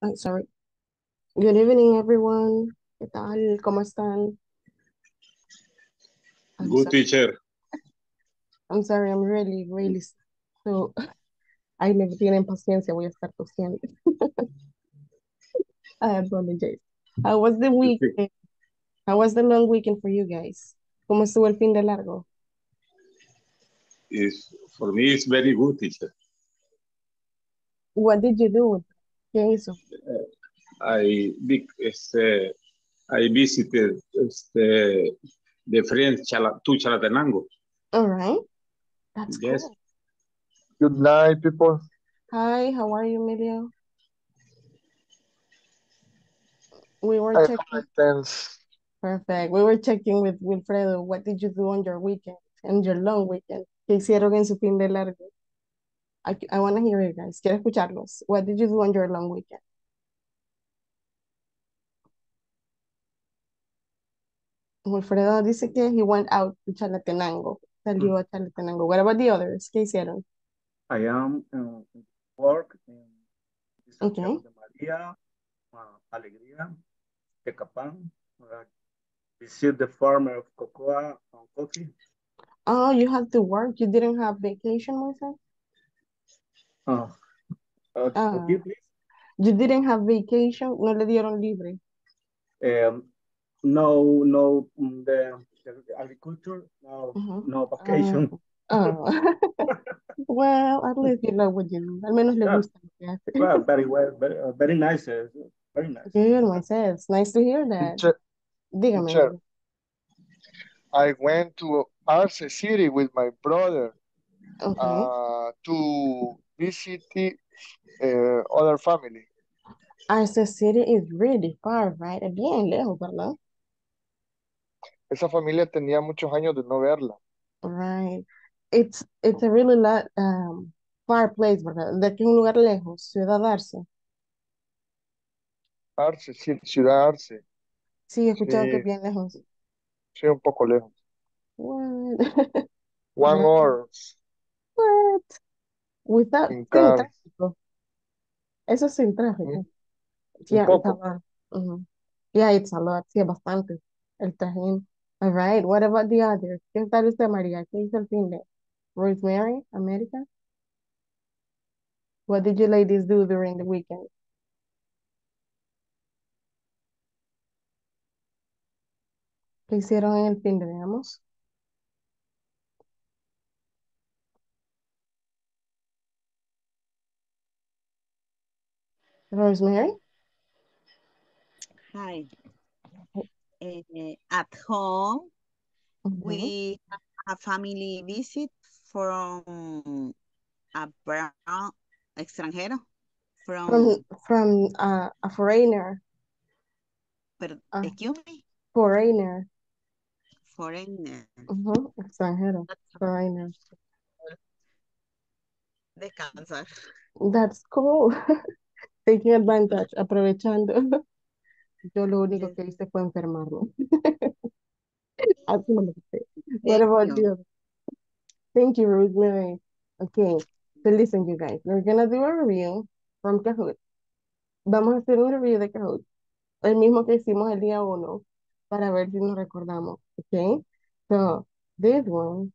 Ay, sorry. Good evening, everyone. ¿Qué tal? ¿Cómo están? I'm Good sorry. teacher. I'm sorry. I'm really, really so. Ay, me tienen paciencia. Voy a estar tosiendo. I apologize. How was the weekend? Eh? How was the long weekend for you guys? ¿Cómo estuvo el fin de largo? Is for me it's very good teacher. What did you do? ¿Qué hizo? Eh, I big este I visited este the friends Chala, to Chalatenango. All right. That's Yes. cool. Good night, people. Hi, how are you, Emilio? We were I checking. thanks. Perfect. We were checking with Wilfredo. What did you do on your weekend and your long weekend? ¿Qué hicieron en su fin de largo? I, I want to hear you guys. Quiero escucharlos. What did you do on your long weekend? Wilfredo dice que he went out to Chalatenango. Salió a Chalatenango. What about the others? ¿Qué hicieron? I am uh, work in Okay. de María, uh, Alegría, Tecapán, uh, visit the farmer of cocoa and coffee. Oh, you had to work. You didn't have vacation, Moises? Uh, uh, Ah. okay, please. You didn't have vacation. No le dieron libre. Um, no, no, mm, the, the agriculture, no, Ujú. no vacation. Oh. Well, at least you know what you do. Al menos le Yeah. gusta lo que hace. well, very well, very, uh, very nice, uh, very nice. Good, Moises. Nice to hear that. Teacher, Dígame. teacher, Emilio. I went to Arce City with my brother Okay. uh, to visit the, uh, other family. Arce City is really far, right? Bien lejos, ¿verdad? Esa familia tenía muchos años de no verla. Right. It's it's a really lot um far place, ¿verdad? De que es un lugar lejos, Ciudad Arce. Arce, Ci- Ciudad Arce. Sí, he escuchado que es Sí, bien lejos. sí, un poco lejos. What? One hour What? Without in sin car. tráfico. Eso es sin tráfico. Un, un Yeah, it's a poco. lot. Mhm. Yeah, it's a lot. Sí, es bastante. El Tajín. All right. What about the others? ¿Qué tal usted, María? ¿Qué hizo el fin de? Rosemary, America? What did you ladies do during the weekend? ¿Qué hicieron en el fin de, veamos? Rosemary? Hi. Eh, at home, Mhm. we have a family visit from a brown extranjero, From from, from uh, a foreigner, pero, a excuse me, foreigner, foreigner. Ujú, extranjero, foreigner. Descansar. That's cool. Taking advantage, aprovechando. Yo lo único que hice fue enfermarme. What about you. Thank you, Rosemary. Okay, so listen, you guys. We're gonna do a review from Kahoot. Vamos a hacer un review de Kahoot, el mismo que hicimos el día uno, para ver si nos recordamos. Okay, so this one,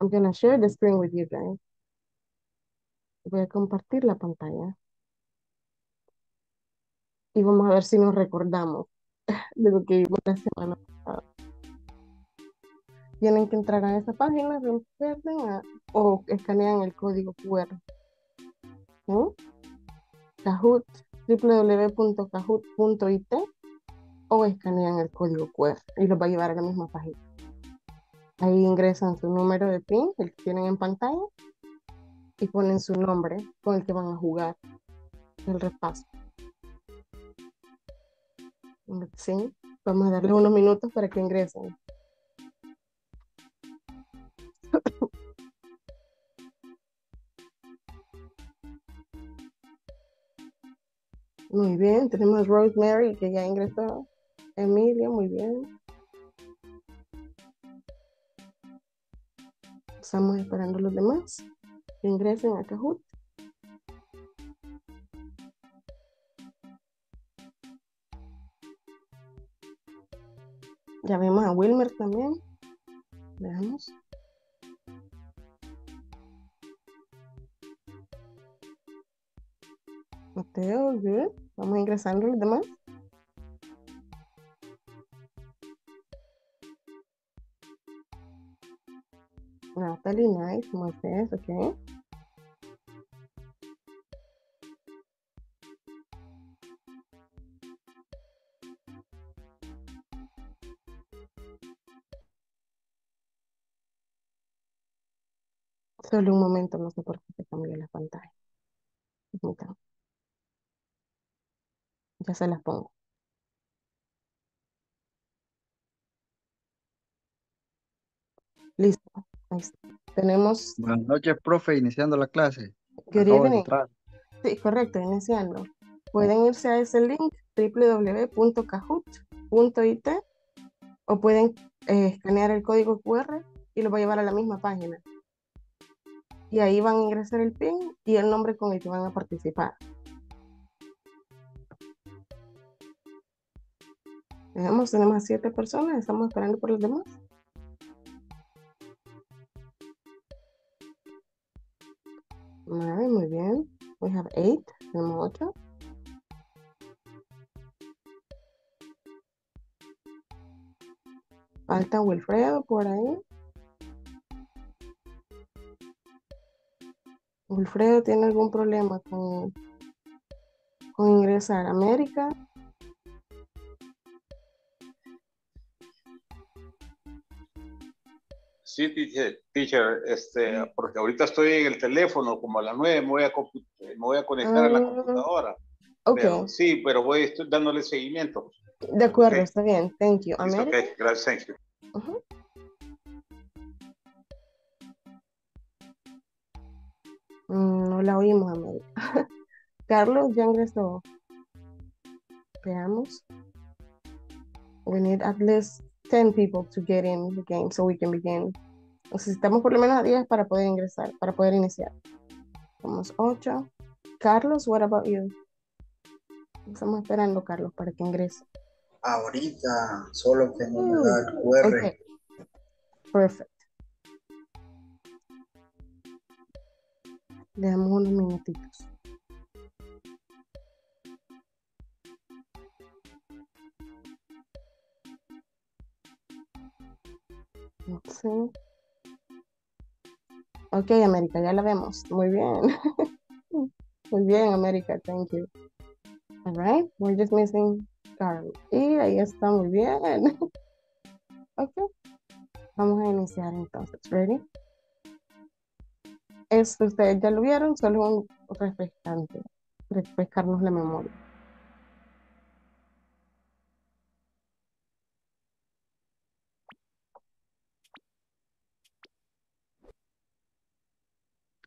I'm gonna share the screen with you guys. Voy a compartir la pantalla y vamos a ver si nos recordamos de lo que vimos la semana pasada. Tienen que entrar a esa página, recuerden, a- o escanean el código QR. ¿sí? Kahoot, www.kahoot.it o escanean el código QR y los va a llevar a la misma página. Ahí ingresan su número de PIN, el que tienen en pantalla, y ponen su nombre con el que van a jugar el repaso. ¿Sí? Vamos a darle unos minutos para que ingresen. Muy bien, tenemos Rosemary que ya ingresó. Emilia, muy bien. Estamos esperando a los demás que ingresen a Kahoot. A Wilmer también. Veamos. Mateo, good. Vamos ingresando los demás. Natalie, nice. Moisés, okay. Solo un momento, no sé por qué se cambió la pantalla. Permítanme. Ya se las pongo. Listo. Ahí está. Tenemos Buenas noches, profe, iniciando la clase. Entrar. Sí, correcto, iniciando. Pueden irse a ese link www.kahoot.it o pueden eh, escanear el código QR y lo va a llevar a la misma página. Y ahí van a ingresar el PIN y el nombre con el que van a participar. Veamos, tenemos siete personas, estamos esperando por los demás. Muy bien. We have eight, tenemos ocho. Falta Wilfredo por ahí. Wilfredo tiene algún problema con, con ingresar a América. Sí, teacher, teacher, este, porque ahorita estoy en el teléfono, como a las nueve me voy a, me voy a conectar a la Ah, computadora. Ok, Pero, sí, pero voy estoy dándole seguimiento. de acuerdo, está bien. Thank you. Listo, América. ok, gracias, thank you. Mm, la oímos, América. Carlos ya ingresó. Veamos. We need at least 10 people to get in the game so we can begin. Necesitamos por lo menos a 10 para poder ingresar, para poder iniciar. Somos 8. Carlos, what about you? Estamos esperando, Carlos, para que ingrese. Ahorita, solo que no me Mm, da el QR. Okay. Perfect. Le damos unos minutitos. Sí. Ok, América, ya la vemos. Muy bien. Muy bien, América. Thank you. All right, we're just missing Carl. Y ahí está, muy bien. Ok. Vamos a iniciar entonces. Ready? Esto ustedes ya lo vieron, solo un refrescante. Refrescarnos la memoria.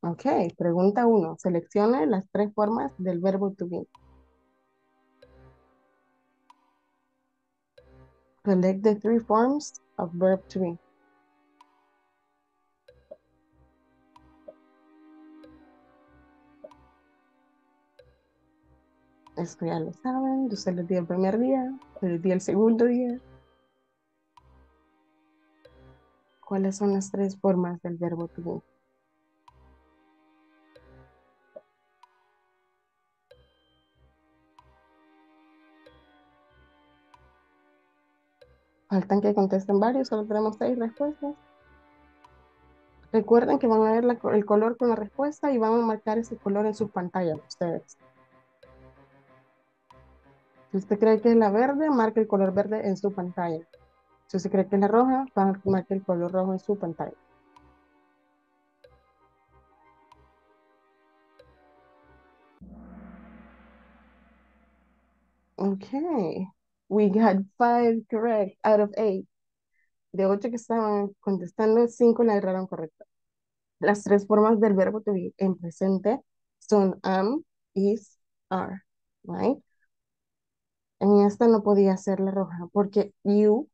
Ok, pregunta uno. Seleccione las tres formas del verbo to be. Select the three forms of verb to be. Esto ya lo saben, yo se los di el primer día, se los di el segundo día. ¿Cuáles son las tres formas del verbo to be? Faltan que contesten varios, solo tenemos seis respuestas. Recuerden que van a ver el color con la respuesta y van a marcar ese color en sus pantallas ustedes. Si usted cree que es la verde, marque el color verde en su pantalla. Si usted cree que es la roja, marque el color rojo en su pantalla. Okay, we got five correct out of eight. De ocho que estaban contestando, cinco la erraron correcta. Las tres formas del verbo to be en presente son am, is, are, right? En esta no podía ser la roja porque you,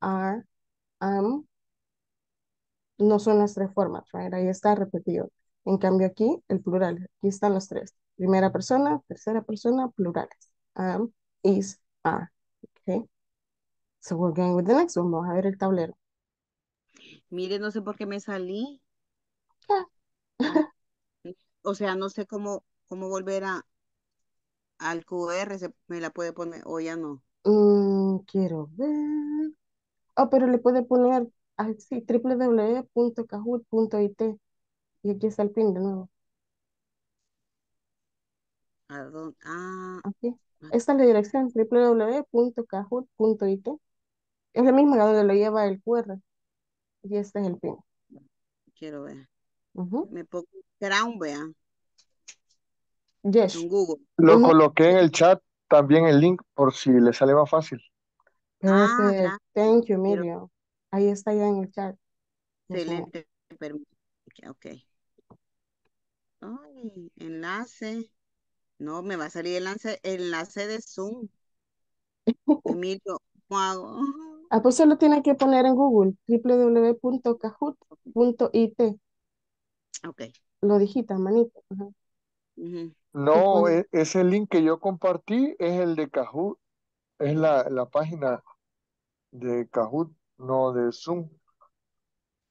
are, am no son las tres formas, right? Ahí está repetido. En cambio aquí, el plural. Aquí están los tres. Primera persona, tercera persona, plurales. Am, is, are. Okay. So we're going with the next one. Vamos a ver el tablero. Mire, no sé por qué me salí. Ah. O sea, no sé cómo, cómo volver a al QR. Se, me la puede poner o ya no. Mm, quiero ver. Oh, pero le puede poner así, www.kahoot.it. Y aquí está el pin de nuevo. ¿A dónde? Ah, Aquí. Esta es la dirección, www.kahoot.it. Es la misma donde lo lleva el QR. Y este es el pin. quiero ver. Me pongo Crown, vean, Yes. en Google. Lo coloqué en el chat también el link por si le sale más fácil. Ah, Perfect. Thank you, Miriam. Ahí está ya en el chat. Excelente. Ok. Ay, enlace. No, me va a salir el enlace, enlace de Zoom. Emilio, ¿cómo hago? Ah, pues solo tiene que poner en Google www.kahoot.it. Ok. Lo digita, manito. Ajá. No, e- ese link que yo compartí es el de Kahoot, es la, la página de Kahoot, no de Zoom.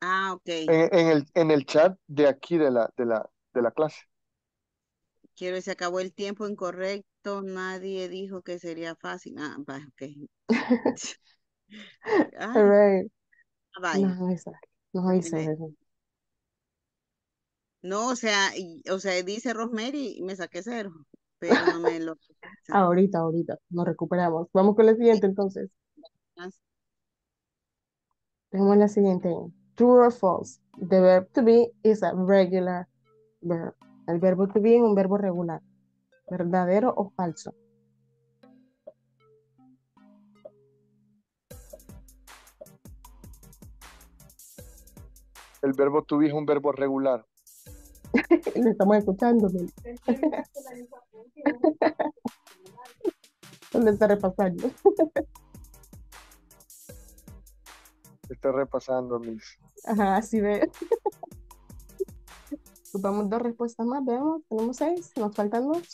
Ah, ok. En, en el, en el chat de aquí de la, de la, de la clase. Quiero se acabó el tiempo incorrecto. Nadie dijo que sería fácil. Ah, va, ok. All right. vaya. No, esa. No hice Terminé. eso. No, o sea, y- o sea, dice Rosemary y me saqué cero, pero no me lo. Ahorita, ahorita. Nos recuperamos. Vamos con la siguiente entonces. Tenemos la siguiente. True or false. The verb to be is a regular verb. El verbo to be es un verbo regular. ¿Verdadero o falso? El verbo to be es un verbo regular. Le estamos escuchando. Le está repasando. Estoy repasando mis. Ajá, así ve. Ocupamos dos respuestas más, veamos. Tenemos seis, nos faltan dos.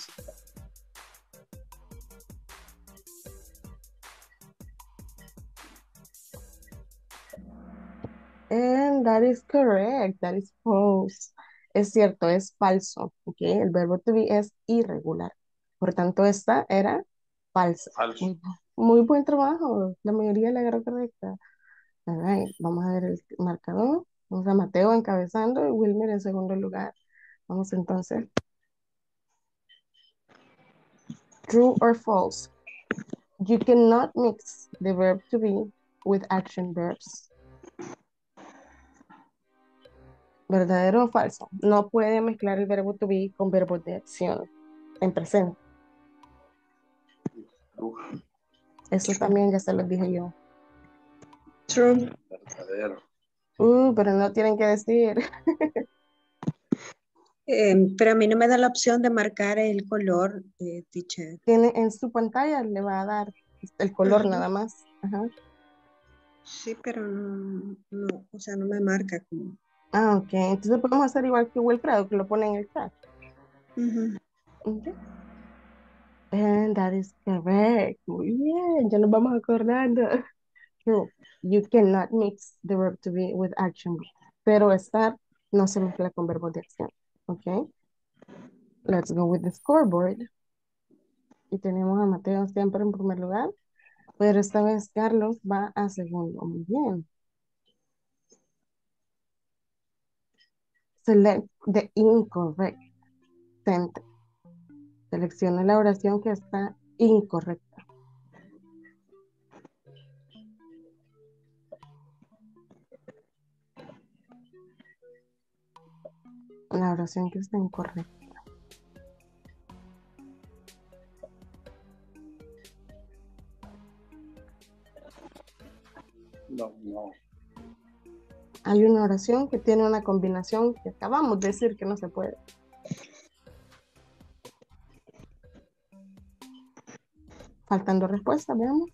And that is correct, that is false. Es cierto, es falso, ¿ok? El verbo to be es irregular. Por tanto, esta era falsa. Falso. Muy, bu- muy buen trabajo, la mayoría la agarró correcta. All right, vamos a ver el marcador. Vamos a Mateo encabezando y Wilmer en segundo lugar. Vamos entonces. True or false? You cannot mix the verb to be with action verbs. ¿Verdadero o falso? No puede mezclar el verbo to be con verbos de acción en presente. Eso también ya se los dije yo. True. verdadero. Uh, pero no tienen que decir. Eh, pero a mí no me da la opción de marcar el color, eh, teacher. Tiene en su pantalla, le va a dar el color Ajá. nada más. Ajá. Sí, pero no, no, o sea, no me marca como. Ah, ok. Entonces podemos hacer igual que Wilfredo, que lo pone en el chat. Ujú. Okay. And that is correct. Muy bien, ya nos vamos acordando. True. You cannot mix the verb to be with action. Pero estar no se mezcla con verbos de acción. Okay. Let's go with the scoreboard. Y tenemos a Mateo siempre en primer lugar. Pero esta vez Carlos va a segundo. Muy bien. Select the incorrect sentence. Selecciona la oración que está incorrecta. La oración que está incorrecta. No. Hay una oración que tiene una combinación que acabamos de decir que no se puede. Faltando respuestas, veamos.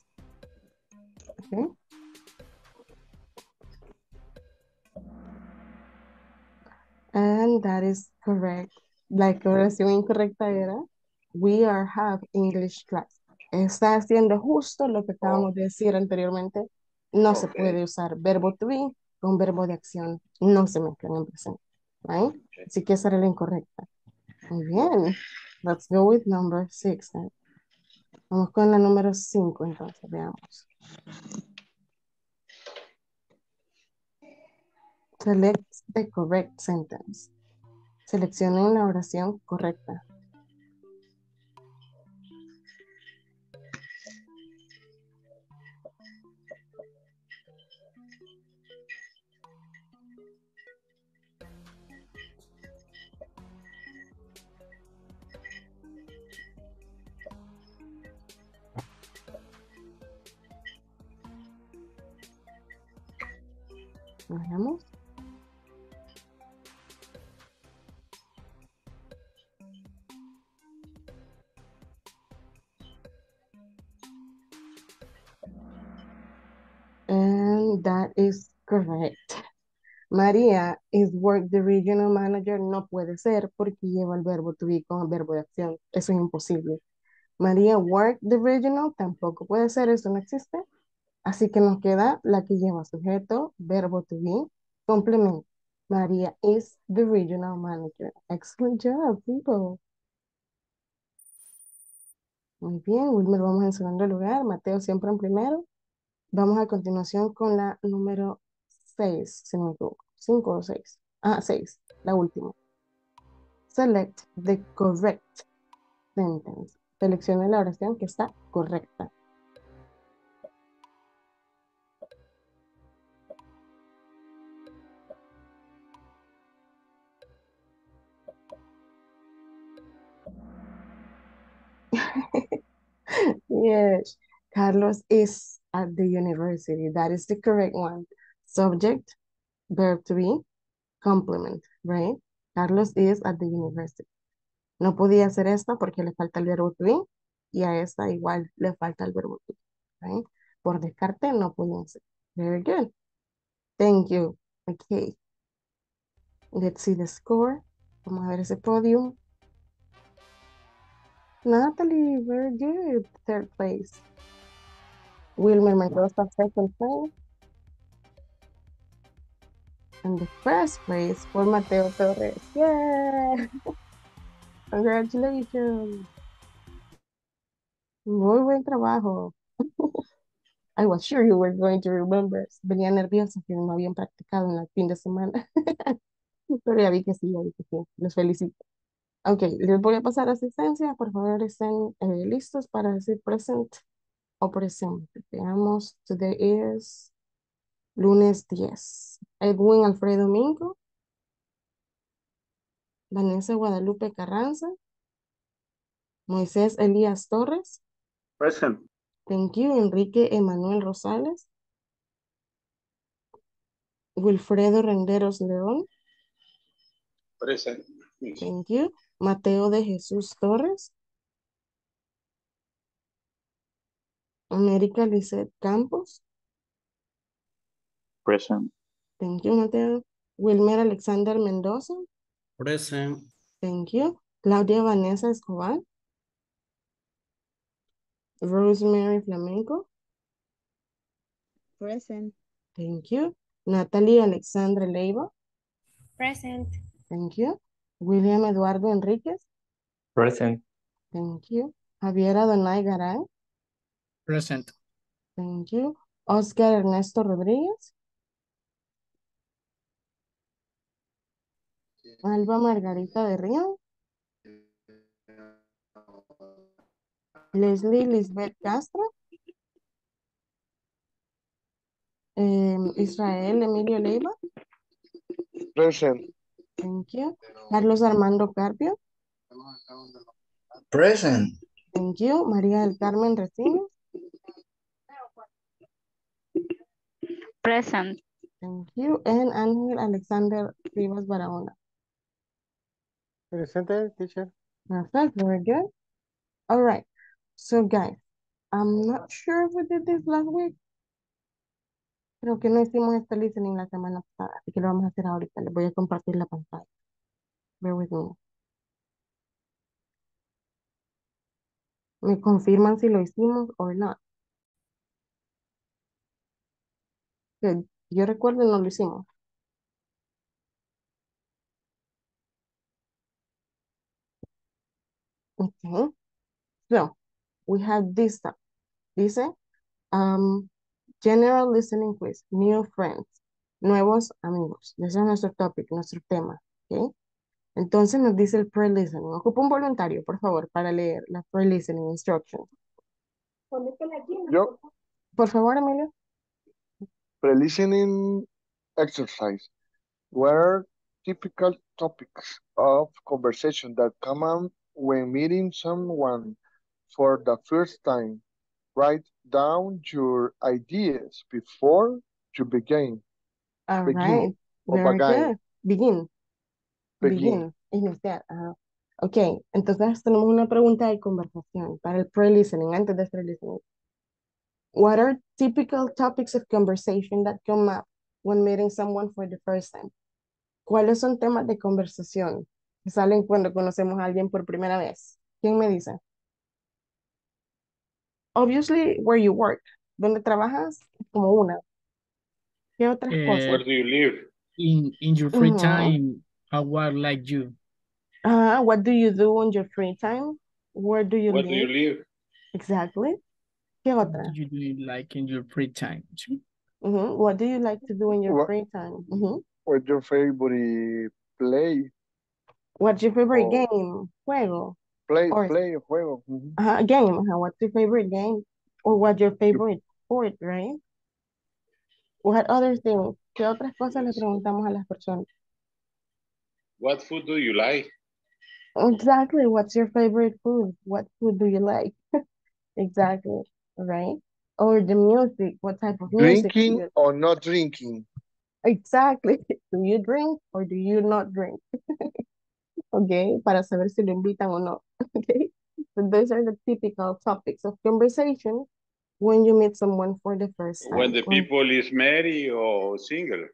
And that is correct. La oración incorrecta era We are have English class. está haciendo justo lo que acabamos de decir anteriormente. No se puede usar verbo to be con verbo de acción. No se mezclan en presente. Right? Así que esa era la incorrecta. Muy bien. Let's go with number six. then. Vamos con la número cinco, entonces, veamos. Select the correct sentence. Seleccionen la oración correcta. And that is correct. María is work the regional manager. No puede ser porque lleva el verbo to be con el verbo de acción. Eso es imposible. María work the regional tampoco puede ser. Eso no existe. Así que nos queda la que lleva sujeto, verbo to be, complemento. María is the regional manager. Excellent job, people. Muy bien, Wilmer, vamos en segundo lugar. Mateo siempre en primero. Vamos a continuación con la número 6, si no me equivoco. 5 o 6. Ah, 6, la última. Select the correct sentence. Seleccione la oración que está correcta. Yes, Carlos is at the university. That is the correct one. Subject, verb to be, complement, right? Carlos is at the university. No podía hacer esta porque le falta el verbo to be y a esta igual le falta el verbo to be, right? Por descarte no podía ser. Very good. Thank you. Okay. Let's see the score. Vamos a ver ese podium. Natalie, good. Third place. Wilmer Mendoza, second place. And the first place for Mateo Torres. Yeah. Congratulations. Muy buen trabajo. I was sure you were going to remember. Venía nerviosa que no habían practicado en el fin de semana. Pero ya vi que sí, ya vi que sí. Los felicito. Ok, les voy a pasar asistencia. Por favor, estén eh, listos para decir present o presente. Veamos, today is lunes 10. Edwin Alfredo Mingo. Vanessa Guadalupe Carranza. Moisés Elías Torres. Present. Thank you. Enrique Emanuel Rosales. Wilfredo Renderos León. Present. Thank you. Mateo de Jesús Torres. América Lizeth Campos. Present. Thank you, Mateo. Wilmer Alexander Mendoza. Present. Thank you. Claudia Vanessa Escobar. Rosemary Flamenco. Present. Thank you. Natalie Alexandra Leiva. Present. Thank you. William Eduardo Enríquez. Present. Thank you. Javier Adonai Garay. Present. Thank you. Oscar Ernesto Rodríguez. Alba Margarita de Río. Leslie Lisbeth Castro. Em, Israel Emilio Leiva. Present. Thank you. Carlos Armando Carpio. Present. Thank you. María del Carmen Recinos. Present. Thank you. And Ángel Alexander Rivas Barahona. Present, teacher. Perfect. Very good. All right. So, guys, I'm not sure if we did this last week. Creo que no hicimos este listening la semana pasada, así que lo vamos a hacer ahorita. Les voy a compartir la pantalla. Bear with me. Me confirman si lo hicimos not. Que yo recuerdo no lo hicimos. Okay. So, we have this stuff. Dice, um, general listening quiz, new friends, nuevos amigos. Ese es nuestro topic, nuestro tema. ¿ok? Entonces nos dice el pre-listening. Ocupa un voluntario, por favor, para leer la pre-listening instructions. Yo, Por favor, Emilio. pre-listening exercise. What are typical topics of conversation that come up when meeting someone for the first time? Write down your ideas before you begin. All Begin. right. Very begin. good. Begin. Begin. Iniciar. ajá. Ok, entonces tenemos una pregunta de conversación para el pre-listening, antes de hacer listening. What are typical topics of conversation that come up when meeting someone for the first time? ¿Cuáles son temas de conversación que salen cuando conocemos a alguien por primera vez? ¿Quién me dice? Obviously, where you work. ¿Dónde trabajas? Como una. ¿Qué otras Eh, cosas? Where do you live? In in your free Ujú. time, how are like you? Ah, what do you do on your free time? Where do you Where do you live? live? Exactly. ¿Qué What do you do like in your free time? Sí. Ujú. What do you like to do in your What, free time? Ujú. what's your favorite play? What's your favorite Or game? Juego. Play, Or play, juego. Ujú. uh, game. ajá, What's your favorite game? Or what's your favorite sport, right? What other things? ¿Qué otras cosas le preguntamos a las personas? What food do you like? Exactly. What's your favorite food? What food do you like? Exactly. Right? Or the music. What type of music Drinking or not drinking? Exactly. Do you drink or do you not drink? Okay, para saber si lo invitan o no. Okay. So those are the typical topics of conversation when you meet someone for the first When time. the When- people is married or single?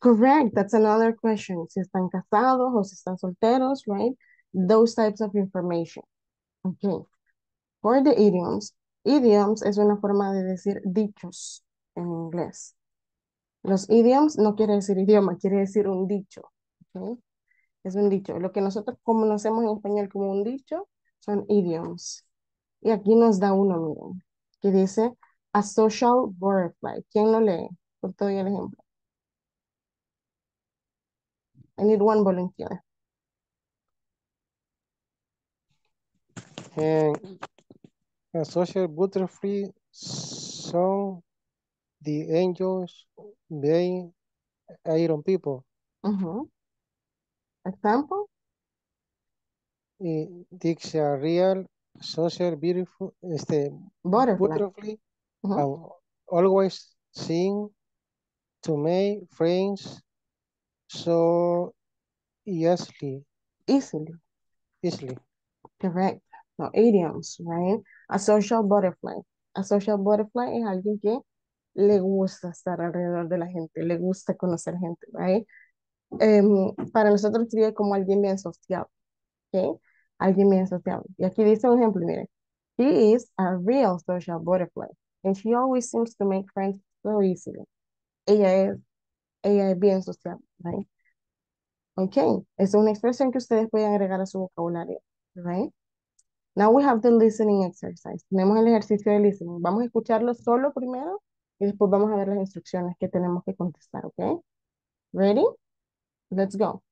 Correct. That's another question. Si están casados o si están solteros, right? Those types of information. Okay. For the idioms, idioms es una forma de decir dichos en inglés. Los idioms no quiere decir idioma, quiere decir un dicho. Okay. Es un dicho. Lo que nosotros conocemos en español como un dicho son idioms. Y aquí nos da uno, miren, que dice a social butterfly. ¿Quién lo lee? Por todo el ejemplo. I need one volunteer. And a social butterfly saw the angels being iron people. Example? A real social beautiful este Butterfly. butterfly always seem to make friends so easily Easily. easily. Correct. No, idioms, right? A social butterfly. A social butterfly es alguien que le gusta estar alrededor de la gente, le gusta conocer gente, right? Em, para nosotros sería como alguien bien sociable, ¿ok? Alguien bien sociable. Y aquí dice un ejemplo, mire. She is a real social butterfly, and she always seems to make friends so easily. Ella es, ella es bien sociable, right? Ok, es una expresión que ustedes pueden agregar a su vocabulario, right? Now we have the listening exercise. Tenemos el ejercicio de listening. Vamos a escucharlo solo primero y después vamos a ver las instrucciones que tenemos que contestar, ¿ok? Ready? Let's go.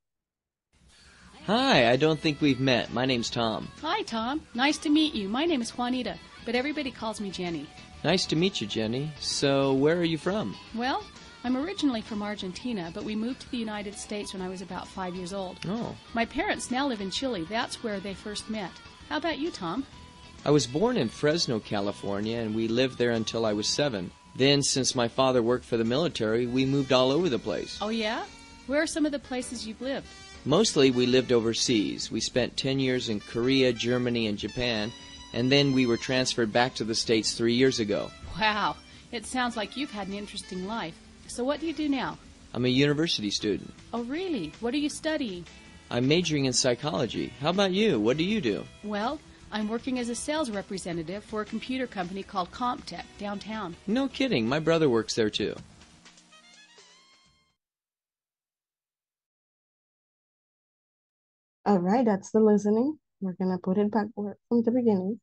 Hi, I don't think we've met. My name's Tom. Hi, Tom. Nice to meet you. My name is Juanita, but everybody calls me Jenny. Nice to meet you, Jenny. So, where are you from? Well, I'm originally from Argentina, but we moved to the United States when I was about five years old. Oh. My parents now live in Chile. That's where they first met. How about you, Tom? I was born in Fresno, California, and we lived there until I was seven. Then, since my father worked for the military, we moved all over the place. Oh, yeah? Where are some of the places you've lived? Mostly, we lived overseas. We spent 10 years in Korea, Germany, and Japan, and then we were transferred back to the States three years ago. Wow. It sounds like you've had an interesting life. So, what do you do now? I'm a university student. Oh, really? What are you studying? I'm majoring in psychology. How about you? What do you do? Well, I'm working as a sales representative for a computer company called CompTech downtown. No kidding, my brother works there too. All right, that's the listening. We're gonna put it backward from the beginning.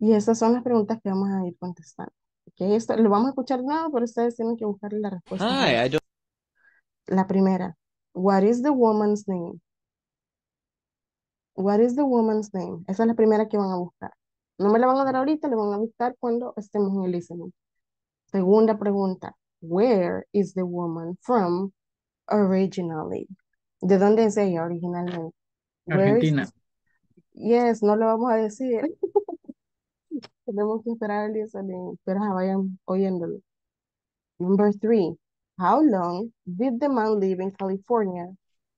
Y esas son las preguntas que vamos a ir contestando. Okay, esto lo vamos a escuchar de nuevo, pero ustedes tienen que buscar la respuesta. Hi, I don't. La primera. What is the woman's name? What is the woman's name? Esa es la primera que van a buscar. No me la van a dar ahorita, la van a buscar cuando estemos en el listening. Segunda pregunta. Where is the woman from originally? ¿De dónde es ella originalmente? Where is- Argentina. Yes, no lo vamos a decir. Tenemos que esperar el listening, pero ajá, vayan oyéndolo. Number three. How long did the man live in California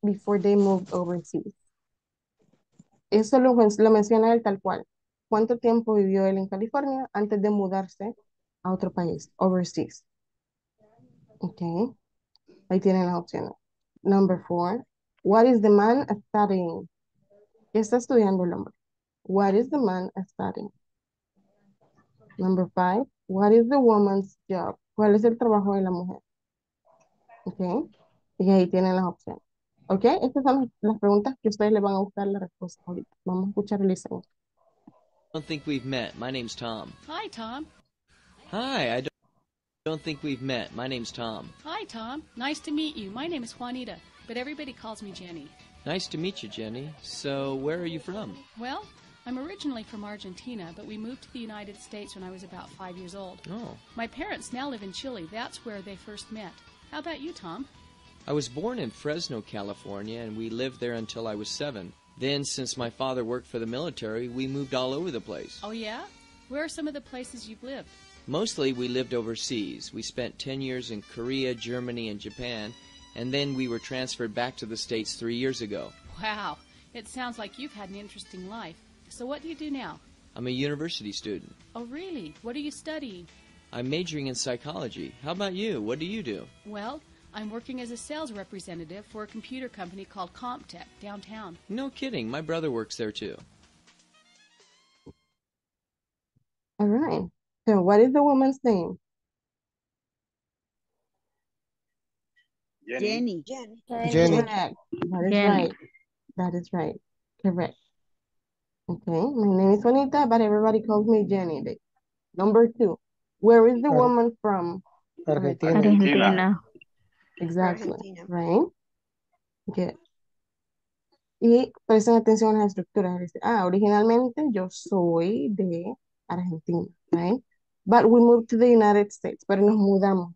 before they moved overseas? Eso lo, lo menciona él tal cual. ¿Cuánto tiempo vivió él en California antes de mudarse a otro país, overseas? Ok. Ahí tienen las opciones. Number four. What is the man studying? ¿Qué está estudiando el hombre? What is the man studying? Number five. What is the woman's job? ¿Cuál es el trabajo de la mujer? Ok. Y ahí tienen las opciones. Ok. Estas son las, las preguntas que ustedes le van a buscar la respuesta ahorita. Vamos a escuchar el listening. don't think we've met. My name's Tom. Hi, Tom. Hi, I don't, don't think we've met. My name's Tom. Hi, Tom. Nice to meet you. My name is Juanita, but everybody calls me Jenny. Nice to meet you, Jenny. So, where are you from? Well, I'm originally from Argentina, but we moved to the United States when I was about five years old. Oh, My parents now live in Chile. That's where they first met. How about you, Tom? I was born in Fresno, California, and we lived there until I was seven. Then, since my father worked for the military, we moved all over the place. Oh, yeah? Where are some of the places you've lived? Mostly, we lived overseas. We spent 10 years in Korea, Germany, and Japan, and then we were transferred back to the States three years ago. Wow. It sounds like you've had an interesting life. So, what do you do now? I'm a university student. Oh, really? What are you studying? I'm majoring in psychology. How about you? What do you do? Well, I'm working as a sales representative for a computer company called CompTech downtown. No kidding, my brother works there too. All right. So what is the woman's name? Jenny. Jenny. Jenny. Correct. That is Jenny. right. That is right. Correct. Okay. My name is Juanita, but everybody calls me Jenny. Number two. Where is the Ar- woman from? Argentina. Argentina. Exactly. Argentina. Right. Good. Y presten atención a las estructuras. Ah, originalmente yo soy de Argentina, right? But we moved to the United States, pero nos mudamos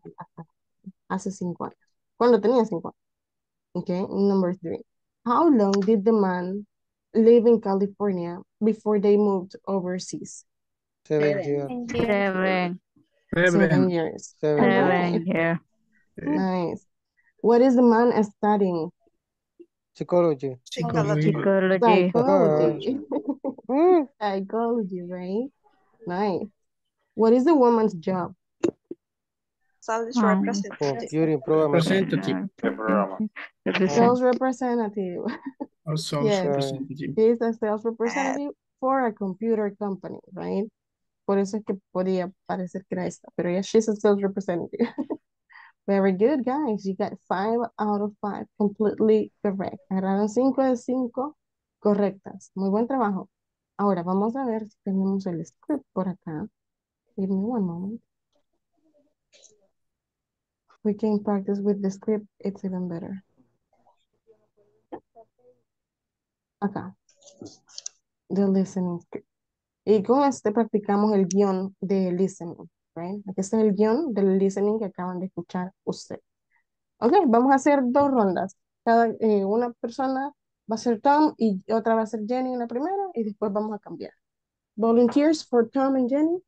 hace cinco años. Cuando tenía cinco años. Okay, number three. How long did the man live in California before they moved overseas? Seven Seven. years. Seven. Seven Seven. years. Seven All years. yeah. Nice. What is the man studying? Psychology. Psychology. Psychology. Psychology. Psychology, right? Nice. What is the woman's job? Sales Um, representative. Computing programming. Representative. Sales representative. Or sales Yes. representative. He is a sales representative for a computer company, right? Por eso es que podía parecer que era esta, pero yeah, she's a sales representative. Very good, guys. You got five out of five. Completely correct. Agarraron cinco de cinco correctas. Muy buen trabajo. Ahora vamos a ver si tenemos el script por acá. Give me one moment. We can practice with the script. It's even better. Acá. The listening script. Y con este practicamos el guion de listening, right? Aquí está el guion del listening que acaban de escuchar ustedes. Ok, vamos a hacer dos rondas. Cada, eh, una persona va a ser Tom y otra va a ser Jenny en la primera y después vamos a cambiar. Volunteers for Tom and Jenny.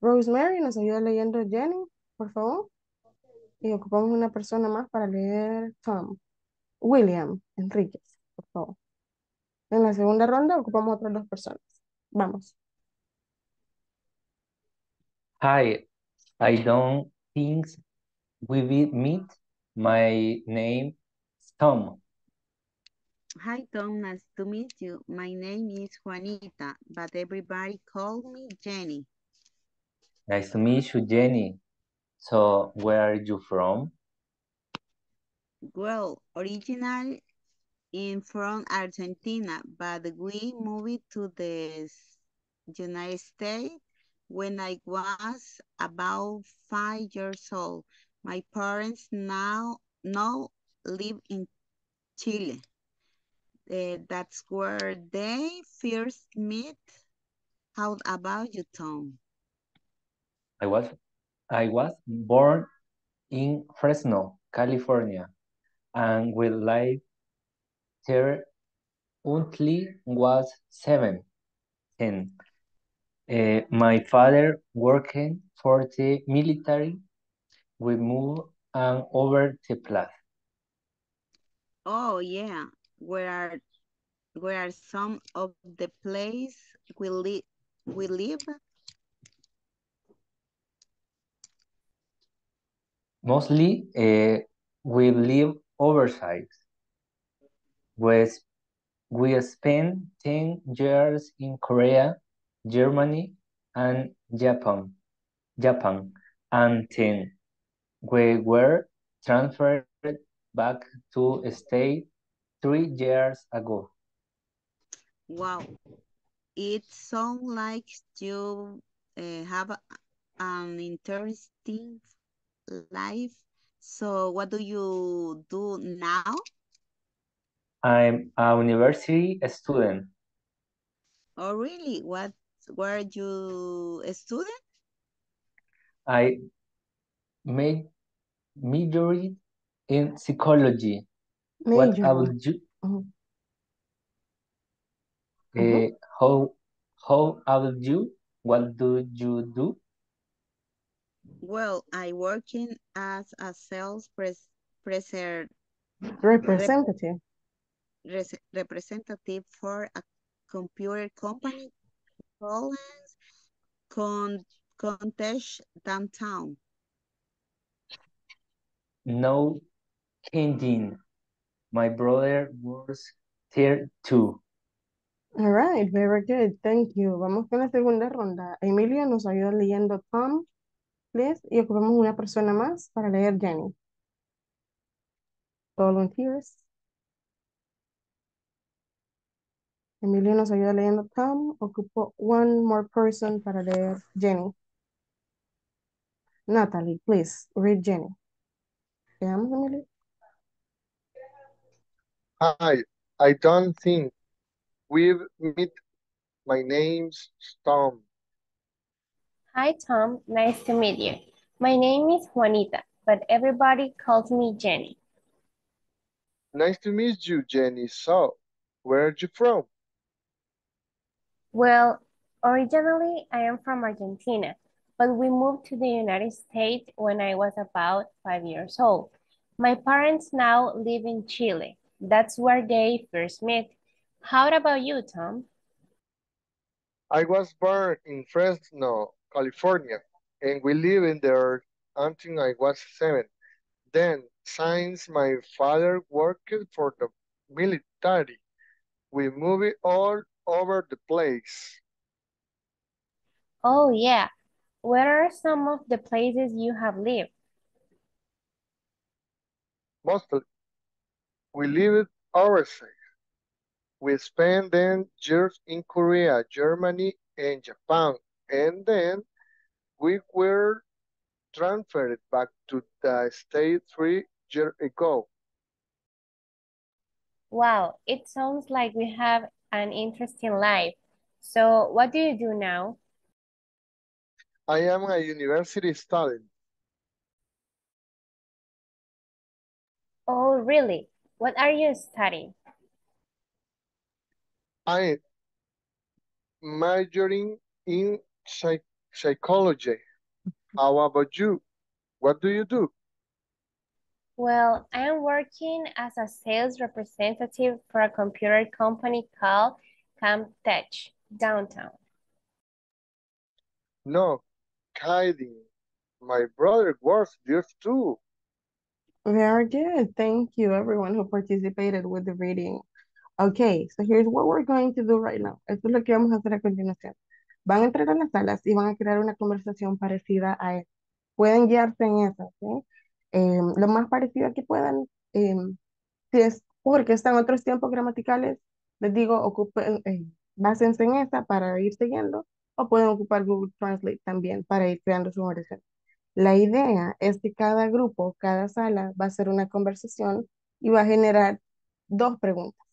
Rosemary nos ayuda leyendo Jenny, por favor. Y ocupamos una persona más para leer Tom. William Enríquez, por favor. En la segunda ronda ocupamos otras dos personas. Vamos. Hi, I don't think we will meet. My name is Tom. Hi, Tom. Nice to meet you. My name is Juanita, but everybody call me Jenny. Nice to meet you, Jenny. So, where are you from? Well, original in from Argentina, but we moved to the United States when I was about five years old. My parents now now live in Chile. Eh, that's where they first met. How about you, Tom? I was I was born in Fresno, California, and we lived there until was seven. Ten. Uh, my father working for the military. We moved and over the place. Oh yeah, where are where are some of the place we live we live? Mostly, uh, we live oversized. We, we spent 10 years in Korea, Germany, and Japan. Japan, and then we were transferred back to state three years ago. Wow, it sounds like you uh, have an interesting life. So what do you do now? I'm a university student. Oh really? What were you a student? I made majored in psychology. What Major. about you? Mhm. Uh, how how about you? What do you do? Well, I working as a sales pres preser rep Representative. res- representative for a computer company called Con Contest Downtown. No changing. My brother was there too. All right, very good. Thank you. Vamos con la segunda ronda. Emilio nos ayuda leyendo Tom, please, y ocupamos una persona más para leer Jenny. Volunteers. Emilio nos ayuda leyendo Tom. Ocupo one more person para leer Jenny. Natalie, please, read Jenny. Veamos, Emilio. Hi, I don't think we've met. My name's Tom. Hi, Tom. Nice to meet you. My name is Juanita, but everybody calls me Jenny. Nice to meet you, Jenny. So, where are you from? Well, originally I am from Argentina, but we moved to the United States when I was about five years old. My parents now live in Chile. That's where they first met. How about you, Tom? I was born in Fresno, California, and we lived in there until I was seven. Then, since my father worked for the military, we moved all over the place. Oh, yeah. Where are some of the places you have lived? Mostly, we lived overseas. We spent then years in Korea, Germany, and Japan, and then we were transferred back to the state three years ago. Wow, it sounds like we have an interesting life. So, what do you do now? I am a university student. Oh, really? What are you studying? I'm majoring in psych psychology. How about you? What do you do? Well, I am working as a sales representative for a computer company called Camtech downtown. No, kidding. My brother works there too. Very good. Thank you, everyone who participated with the reading. Okay, so here's what we're going to do right now. Esto es lo que vamos a hacer a continuación. Van a entrar a las salas y van a crear una conversación parecida a esta. Pueden guiarse en esa, ¿ok? Em, lo más parecido que puedan. em, si es porque están otros tiempos gramaticales, les digo, ocupen, eh, básense en esa para ir siguiendo, o pueden ocupar Google Translate también para ir creando su oración. La idea es que cada grupo, cada sala va a hacer una conversación y va a generar dos preguntas.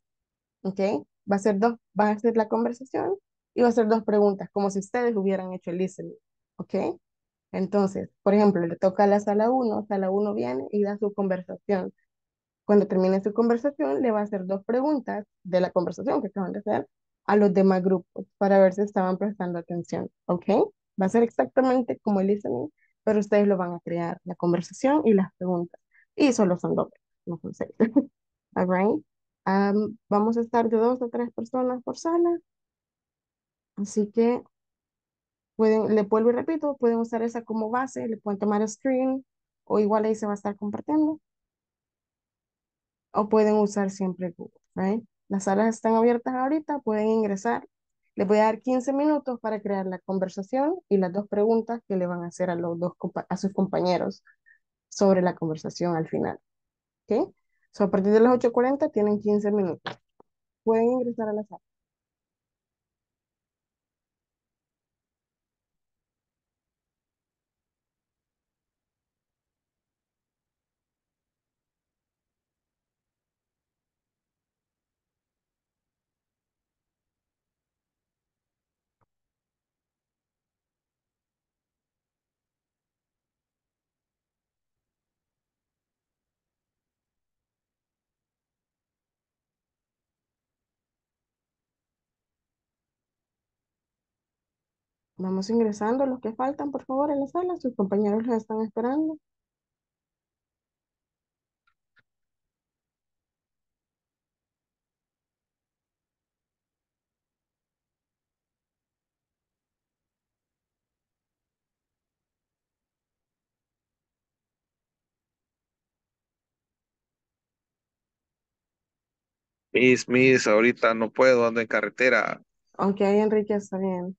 ¿ok? Va a ser dos, va a ser la conversación va a ser dos preguntas, como si ustedes hubieran hecho el listening, ¿ok? Entonces, por ejemplo, le toca a la sala 1, sala 1 viene y da su conversación. Cuando termine su conversación, le va a hacer dos preguntas de la conversación que acaban de hacer a los demás grupos para ver si estaban prestando atención, ¿ok? Va a ser exactamente como el listening, pero ustedes lo van a crear, la conversación y las preguntas. Y solo son dos, no son seis. All right? Am, vamos a estar de dos a tres personas por sala. Así que pueden, le vuelvo y repito, pueden usar esa como base, le pueden tomar screen o igual ahí se va a estar compartiendo. O pueden usar siempre Google, right? Las salas están abiertas ahorita, pueden ingresar. Les voy a dar 15 minutos para crear la conversación y las dos preguntas que le van a hacer a los dos a sus compañeros sobre la conversación al final. ¿Ok? So, a partir de las 8.40 tienen 15 minutos. Pueden ingresar a la sala. Vamos ingresando los que faltan, por favor, en la sala. Sus compañeros los están esperando. Miss, Miss, ahorita no puedo, ando en carretera. Ok, Enrique, está bien.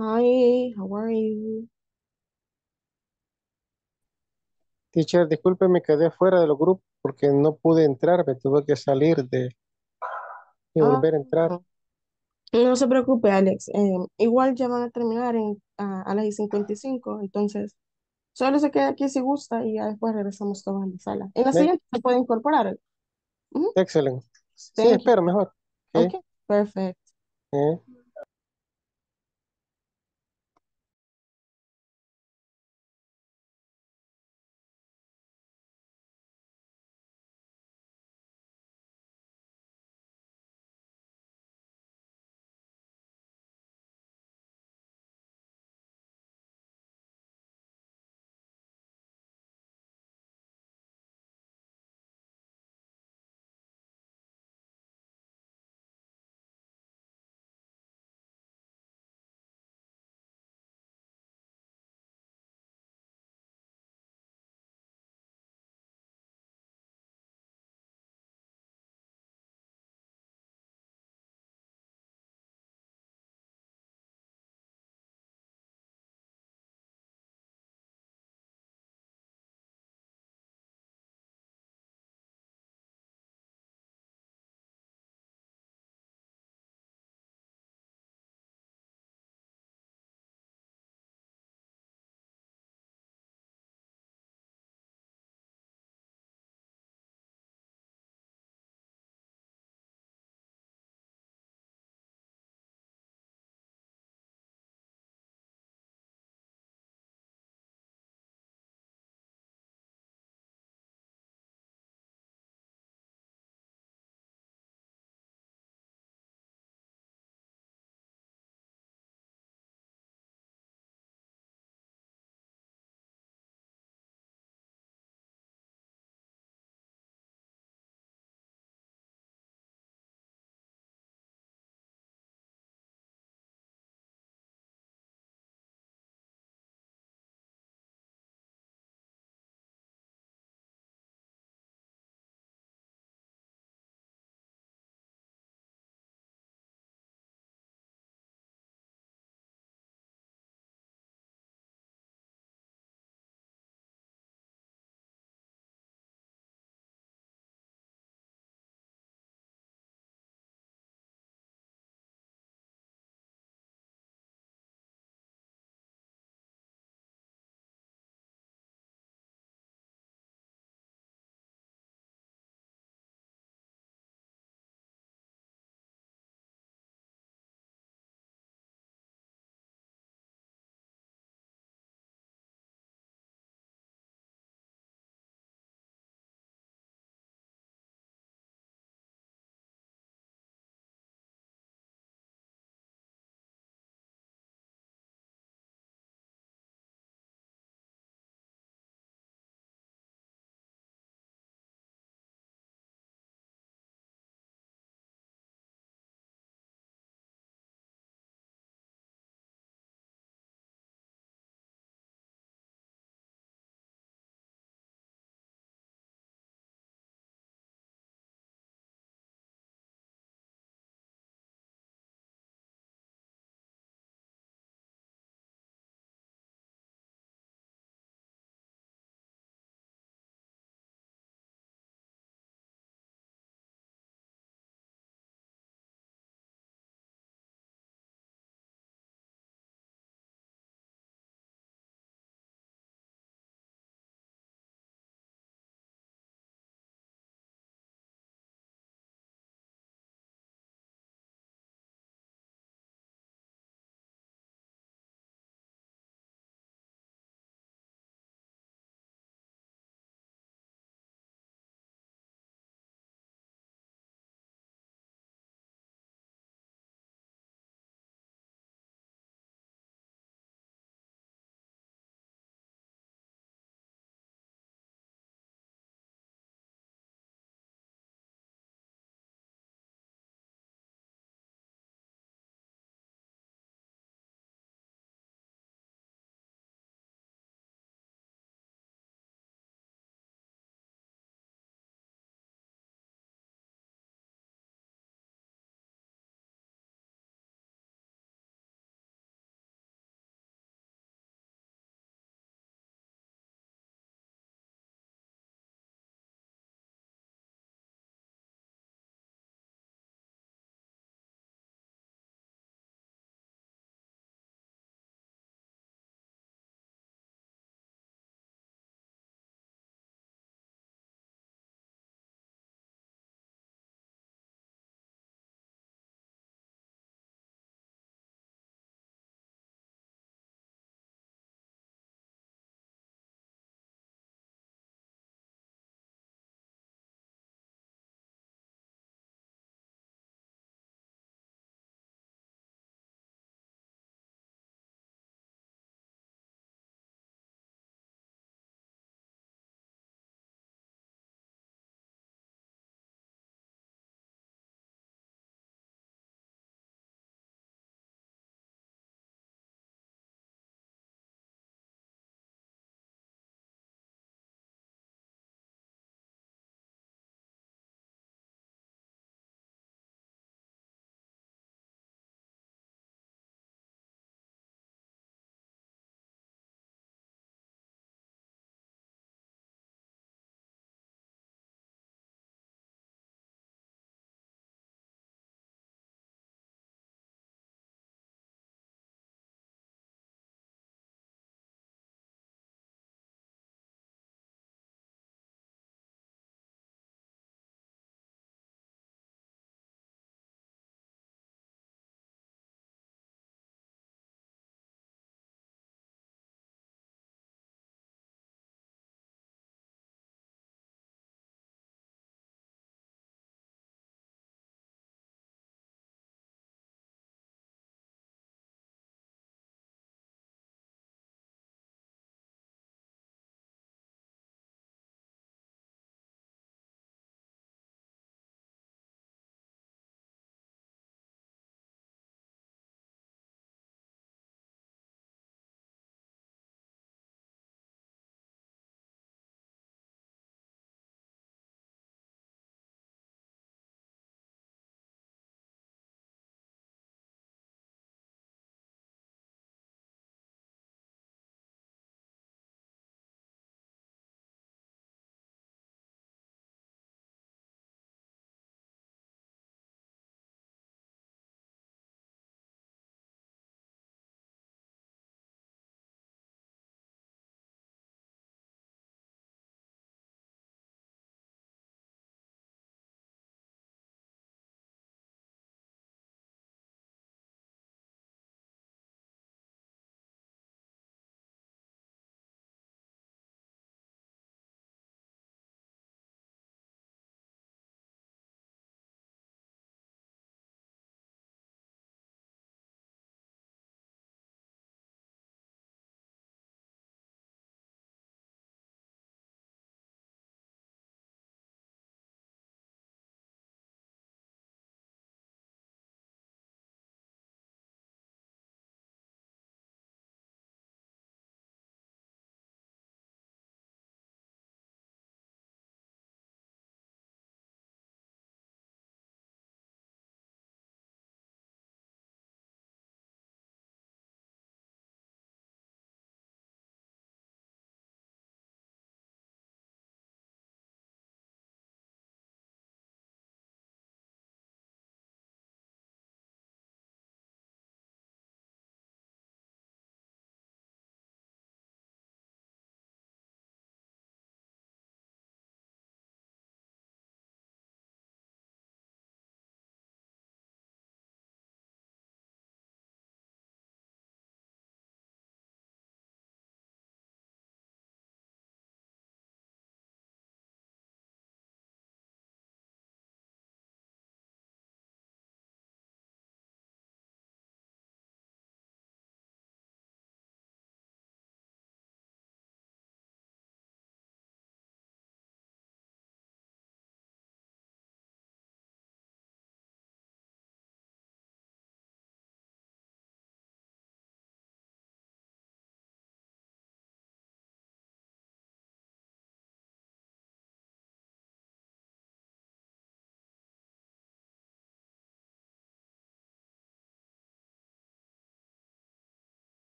Hi, how are you? Teacher, disculpe, me quedé fuera de los grupos porque no pude entrar, me tuve que salir de y Ah, volver a entrar. no se preocupe, Alex. eh, igual ya van a terminar en, a, a las y 55, entonces solo se queda aquí si gusta y ya después regresamos todos a la sala. En la Ne- siguiente se puede incorporar. Ujú, Excelente. Sí, Thank you. espero mejor. Ok. Okay, perfect. Eh.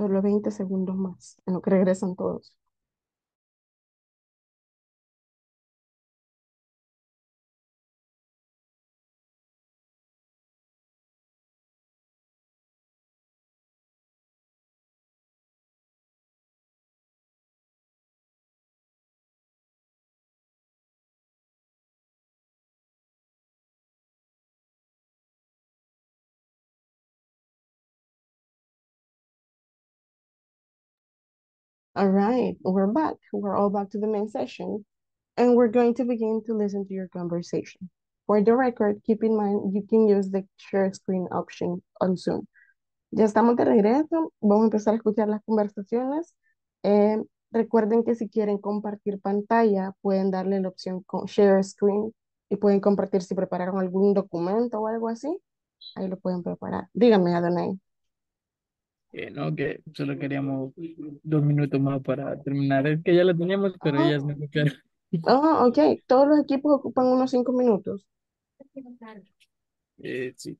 Solo 20 segundos más, en lo que regresan todos. All right, we're back. We're all back to the main session, and we're going to begin to listen to your conversation. For the record, keep in mind you can use the share screen option on Zoom. Ya estamos de regreso, vamos a empezar a escuchar las conversaciones. Eh, recuerden que si quieren compartir pantalla, pueden darle la opción con share screen y pueden compartir si prepararon algún documento o algo así. Ahí lo pueden preparar. Díganme, Adonai. Eh, no, que solo queríamos dos minutos más para terminar. Es que ya la teníamos, pero Ah. ellas no copiaron. Oh, ok. Todos los equipos ocupan unos cinco minutos. Eh, sí.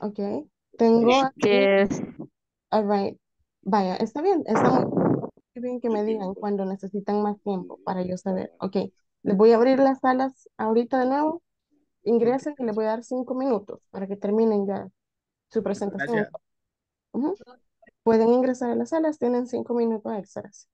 Ok. Tengo aquí. Yes. All right. Vaya, está bien. Está muy bien que me digan cuando necesitan más tiempo para yo saber. Ok. Les voy a abrir las salas ahorita de nuevo. Ingresen y les voy a dar cinco minutos para que terminen ya su presentación. Gracias. Pueden ingresar a las salas, tienen cinco minutos extras.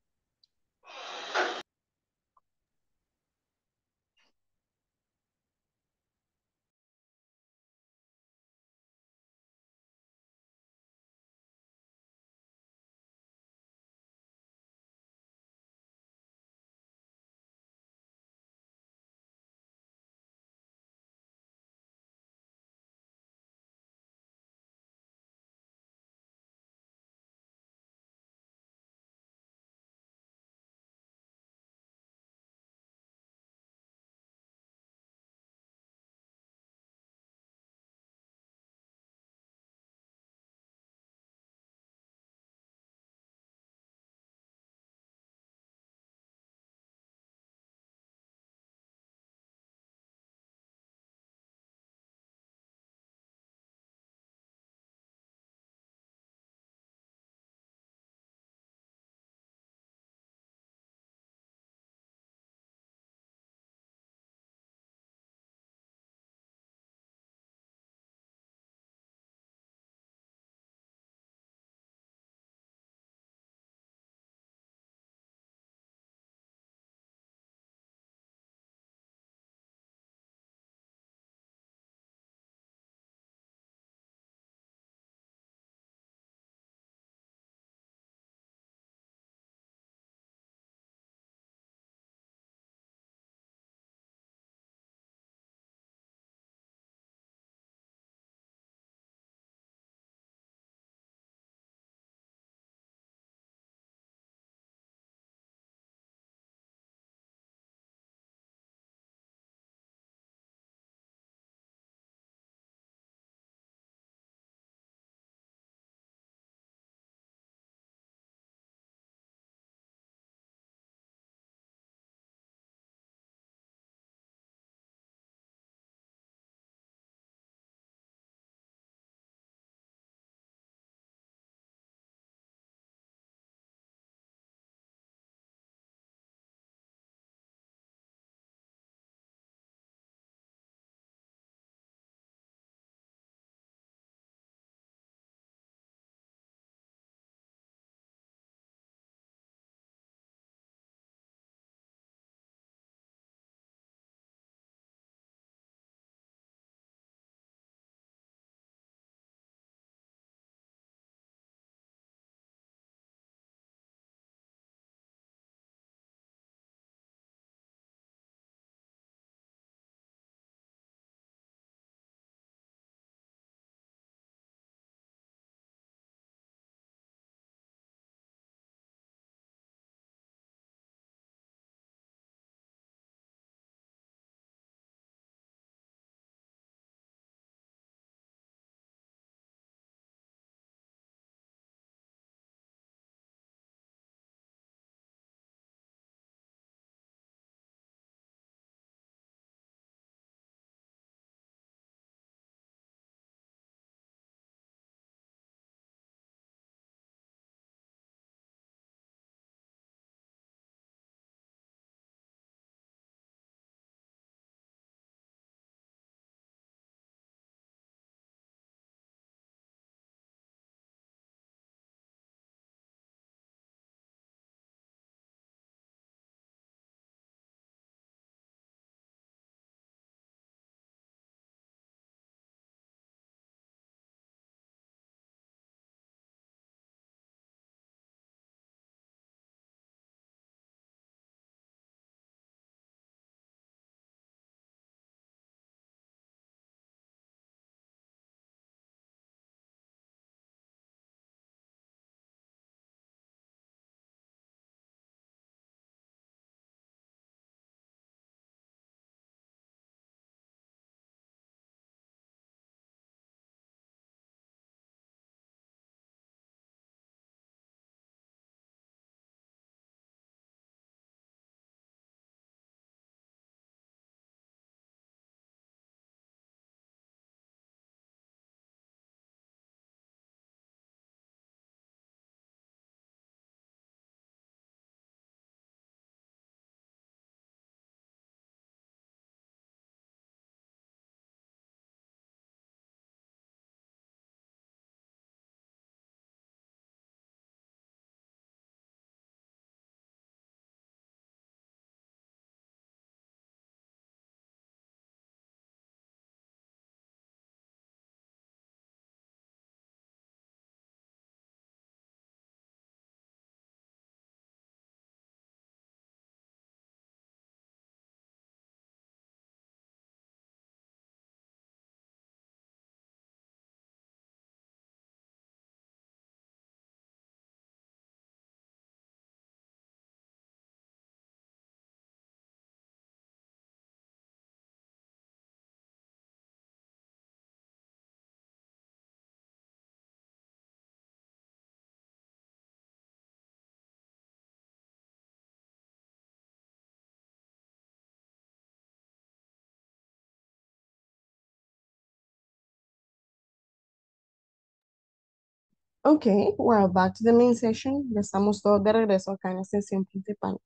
Okay, well, back to the main session. Ya estamos todos de regreso acá en la sesión principal.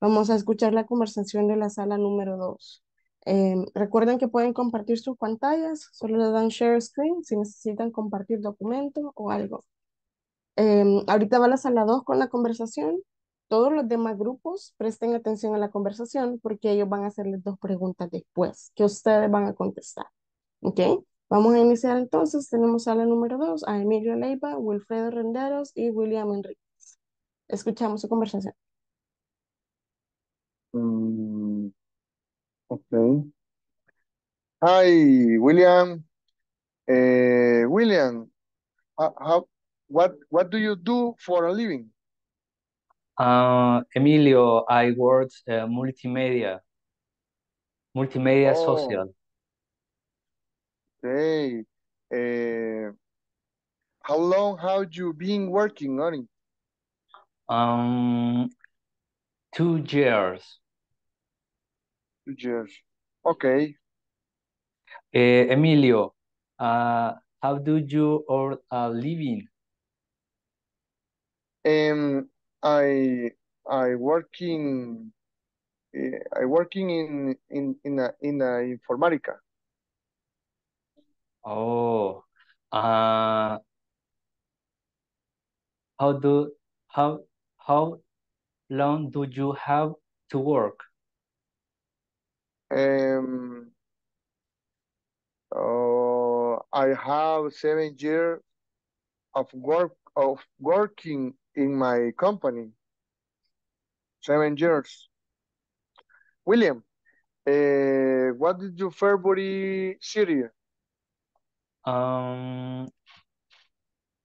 Vamos a escuchar la conversación de la sala número 2. recuerden que pueden compartir sus pantallas, solo le dan share screen si necesitan compartir documento o algo. Em, ahorita va la sala 2 con la conversación. Todos los demás grupos presten atención a la conversación porque ellos van a hacerles dos preguntas después que ustedes van a contestar. ¿Ok? Vamos a iniciar entonces. Tenemos sala número 2 a Emilio Leiva, Wilfredo Renderos y William Enríquez. Escuchamos su conversación. Mm, okay. Hi, William. Eh, William, how, how, what, what do you do for a living? Uh, Emilio, I work uh, multimedia, multimedia Oh. social. Okay. Eh, how long have you been working on it? Um, two years. Two years. Okay. Eh, Emilio, uh, how do you earn a living? Um, I I working eh, I working in in in a in a informatica. Oh, uh, how do how how long do you have to work? Um, uh, I have seven years of work of working in my company. Seven years. William, uh, what is your favorite series? Um,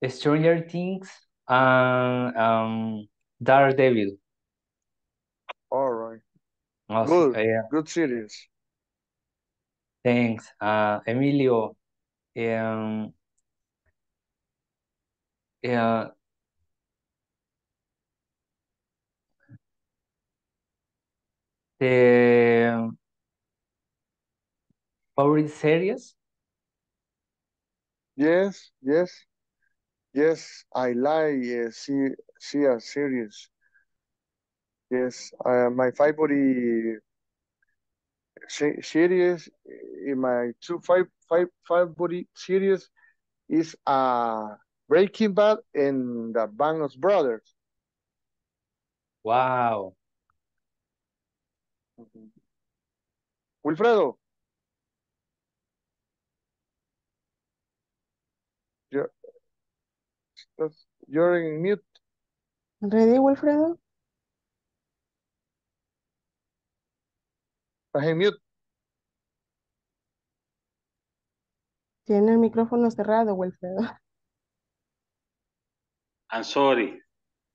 Stranger Things and um, Daredevil. All right. Sí, Good. eh, Good series. thanks. Uh, Emilio, um, yeah, the favorite series? Yes, yes, yes. I like uh, see see a series. Yes, uh, my favorite se- series in my two five five favorite series is uh Breaking Bad and the Band of Brothers. Wow. Wilfredo, estás- you're in mute. ¿Ready, Wilfredo? Estás en mute. Tiene el micrófono cerrado, Wilfredo. I'm sorry.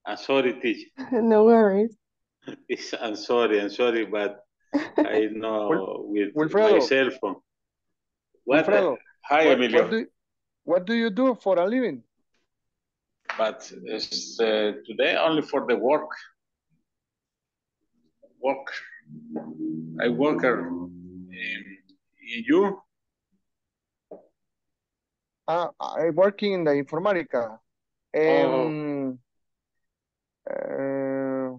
I'm sorry, teacher. No worries. It's, I'm sorry, I'm sorry, but I know with my Wilfredo. cell phone. What? Wilfredo, Hi, what, Emilio. what do what do you do for a living? But it's, uh, today only for the work. Work. I work. uh, in, in you? Uh, I working in the informatica. Um, uh,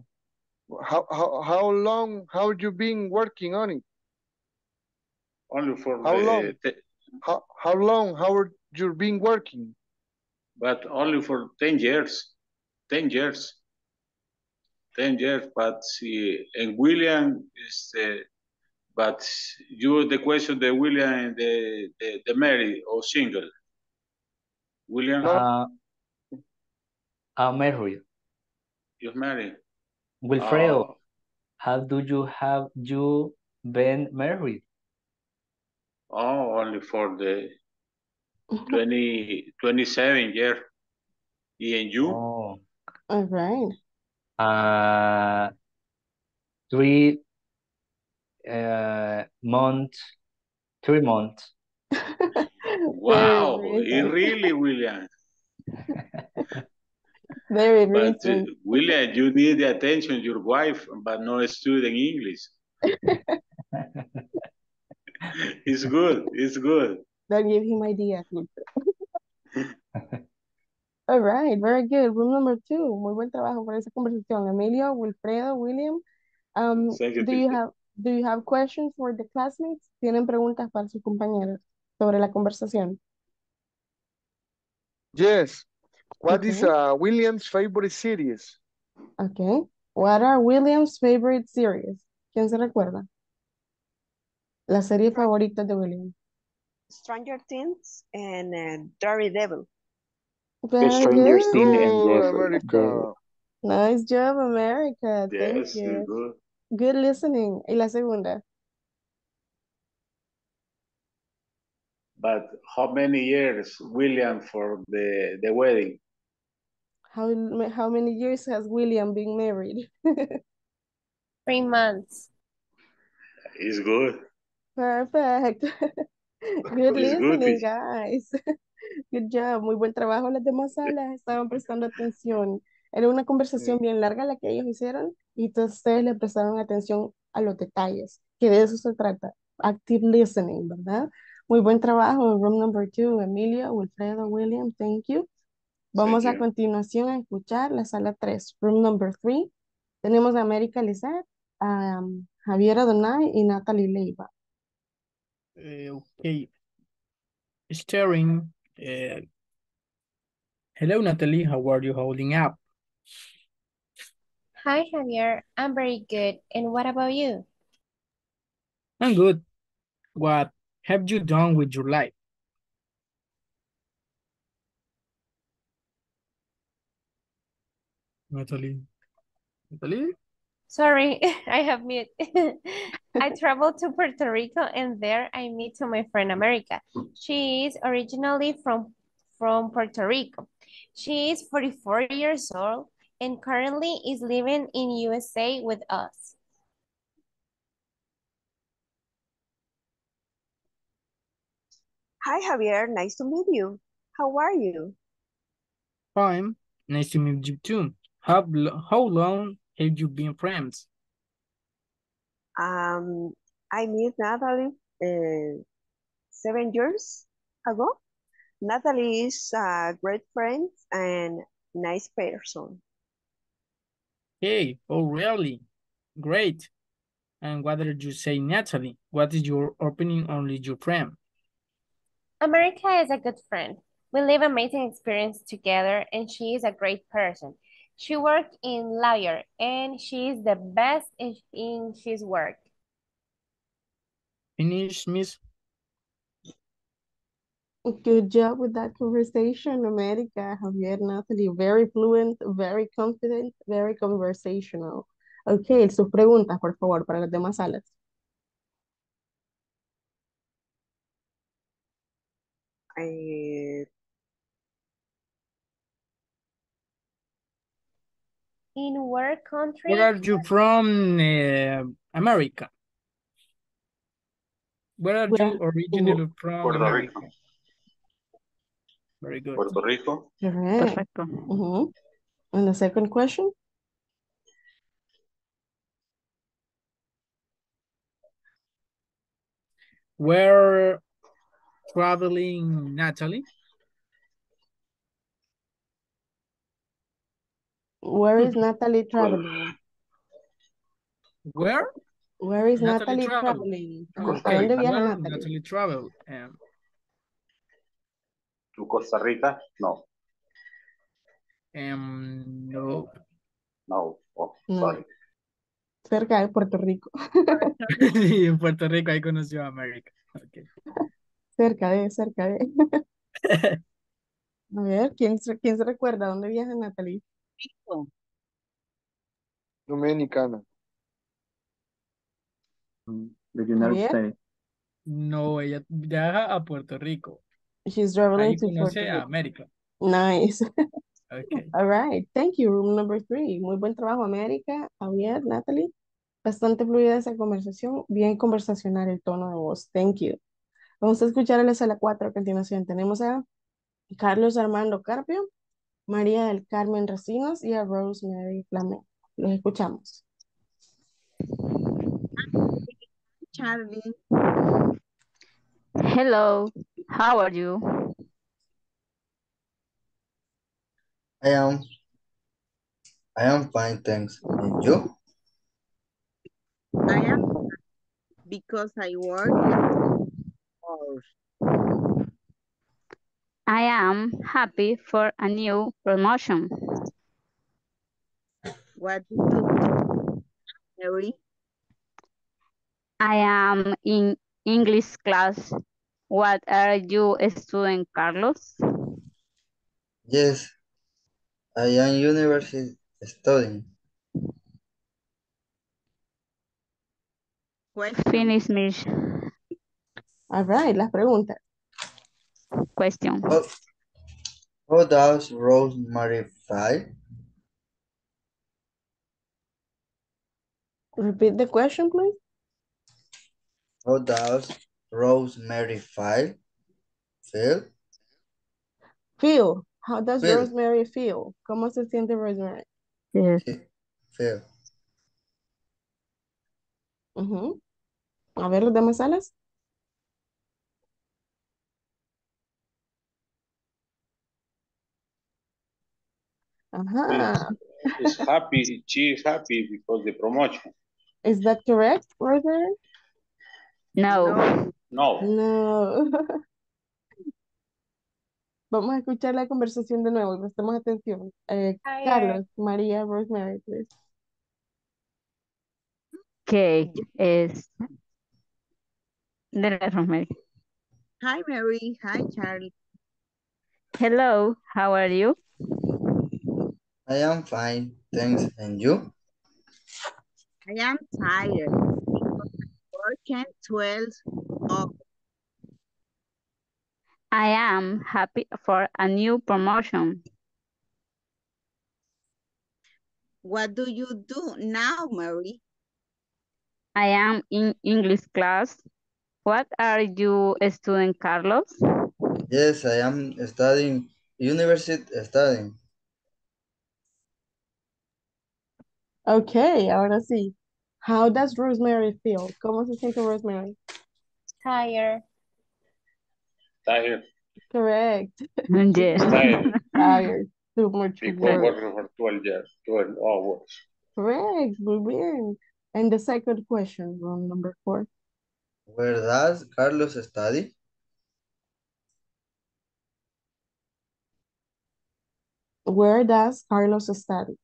how how how long how you been working on it? Only for How long? How how long how you been working? But only for 10 years. 10 years. 10 years, but see, and William is the, but you the question the William and the, the, the Mary or single. William, Uh, uh, married. you're married. Wilfredo, Oh, how do you have you been married? oh, only for the 20, 27 year. And you? Oh, All right. uh, three uh, months, three months. Wow, recent. really, William. Very But uh. William, you need the attention your wife, but no student English. It's good. It's good. Don't give him ideas. All right, very good. Room number two. Muy buen trabajo por esa conversación. Emilio, Wilfredo, William. Um, Thank you, do you have do you have questions for the classmates? ¿Tienen preguntas para sus compañeros sobre la conversación? Yes. What is uh, William's favorite series? Okay. What are William's favorite series? ¿Quién se recuerda? La serie favorita de William. Stranger Things and uh, Daredevil. Very Stranger. Things and Good, the, America. Nice job, America. Thank Yes, you. good. Good listening. ¿Y la segunda? But how many years, William, for the, the wedding? How, how many years has William been married? Three months. It's good. Perfect. Good listening, guys. Good job. Muy buen trabajo. Las demás salas estaban prestando atención. Era una conversación bien larga la que ellos hicieron y todos ustedes le prestaron atención a los detalles, que de eso se trata. Active listening, ¿verdad? Muy buen trabajo. Room number two, Emilio, Wilfredo, William, thank you. Vamos Thank a you. continuación a escuchar la sala 3, room number 3. Tenemos a América Lizette, a um, Javier Adonai y Natalie Leiva. Eh, okay. Staring. eh, hello, Natalie. How are you holding up? Hi, Javier. I'm very good. And what about you? I'm good. What have you done with your life? Natalie. Natalie? Sorry, I have mute. I traveled to Puerto Rico and there I meet to my friend America. She is originally from, from Puerto Rico. She is 44 years old and currently is living in USA with us. Hi, Javier. Nice to meet you. How are you? Fine. Nice to meet you too. How, how long have you been friends? Um, I met Natalie uh, seven years ago. Natalie is a great friend and nice person. Hey, oh really? Great. And what did you say, Natalie? What is your opinion on your friend? America is a good friend. We live amazing experience together and she is a great person. She worked in lawyer and she is the best in, in his work. Finish, miss? Good job with that conversation, America, Javier, Natalie. Very fluent, very confident, very conversational. Ok, sus preguntas, por favor, para las demás salas. Eh, In what country? Where are you from, uh, America? Where are you originally from, Puerto America? Rico. Very good. Puerto Rico. Correct. Perfecto. Mhm. And the second question? Where traveling, Natalie? Where is Natalie traveling? Where? Where is Natalie Natalie travel. traveling? ¿A Okay, dónde viaja Natalie? Natalie travel? Um, To Costa Rica? No, um, no. no. Oh, No. sorry. Cerca de Puerto Rico. Sí, en Puerto Rico ahí conoció a América. Okay. Cerca de, cerca de. A ver, ¿quién, se- quién se recuerda dónde viaja Natalie? Dominicana. the United Javier? States. No, ella viaja a Puerto Rico. She's traveling Ahí to Puerto conoce a Rico. América. Nice. Okay. All right. Thank you. Room number three. Muy buen trabajo, América, Javier, Natalie. Bastante fluida esa conversación. Bien conversacional el tono de voz. Thank you. Vamos a escuchar a la sala 4 a continuación. Tenemos a Carlos Armando Carpio, María del Carmen Recinos y a Rosemary Flamenco. Los escuchamos. Charlie. Hello, how are you? I am I am fine, thanks. And you? I am because I work hours. I am happy for a new promotion. What do you do, Mary? I am in English class. What are you studying, Carlos? Yes, I am university studying. Finish, Mish. All right, las preguntas. Question. How, how does Rosemary feel? Repeat the question, please. How does Rosemary feel? Feel? Feel. How does Feel. Rosemary feel? ¿Cómo se siente Rosemary? Yes. Feel. Ujú. Mm-hmm. A ver, los demás salas. Ajá. Is happy, she is happy because the promotion. Is that correct, Rosemary? No. No. No. Vamos a escuchar la conversación de nuevo y prestemos atención. Eh, Hi, Carlos, María, Rosemary, please. Okay, es de Rosemary. Hi, Mary. Hi, Charlie. Hello, how are you? I am fine, thanks. And you? I am tired because I'm working 12 hours. I am happy for a new promotion. What do you do now, Mary? I am in English class. What are you studying, Carlos? Yes, I am studying university studying. Okay, ahora sí. How does Rosemary feel? ¿Cómo se siente Rosemary? Tired. Tired. Correct. Mm, yes. Tired. Tired. Too much Because work. work for 12 years, 12 hours. Correct. Muy bien. And the second question, room number four. Where does Carlos study? Where does Carlos study?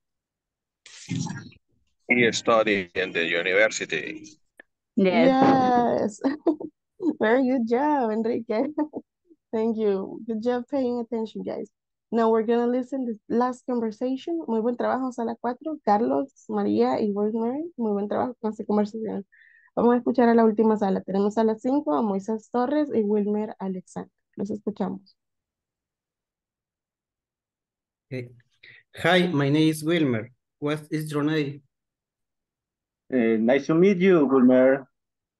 He studied in the university. Yes. Very good job, Enrique. Thank you. Good job paying attention, guys. Now we're gonna listen to the last conversation. Muy buen trabajo, sala 4. Carlos, María y Rosemary. Muy buen trabajo con esta conversación. Vamos a escuchar a la última sala. Tenemos a las 5 a Moisés Torres y Wilmer Alexander. Los escuchamos. Okay. Hi, my name is Wilmer. What is your name? Uh, nice to meet you, Wilmer.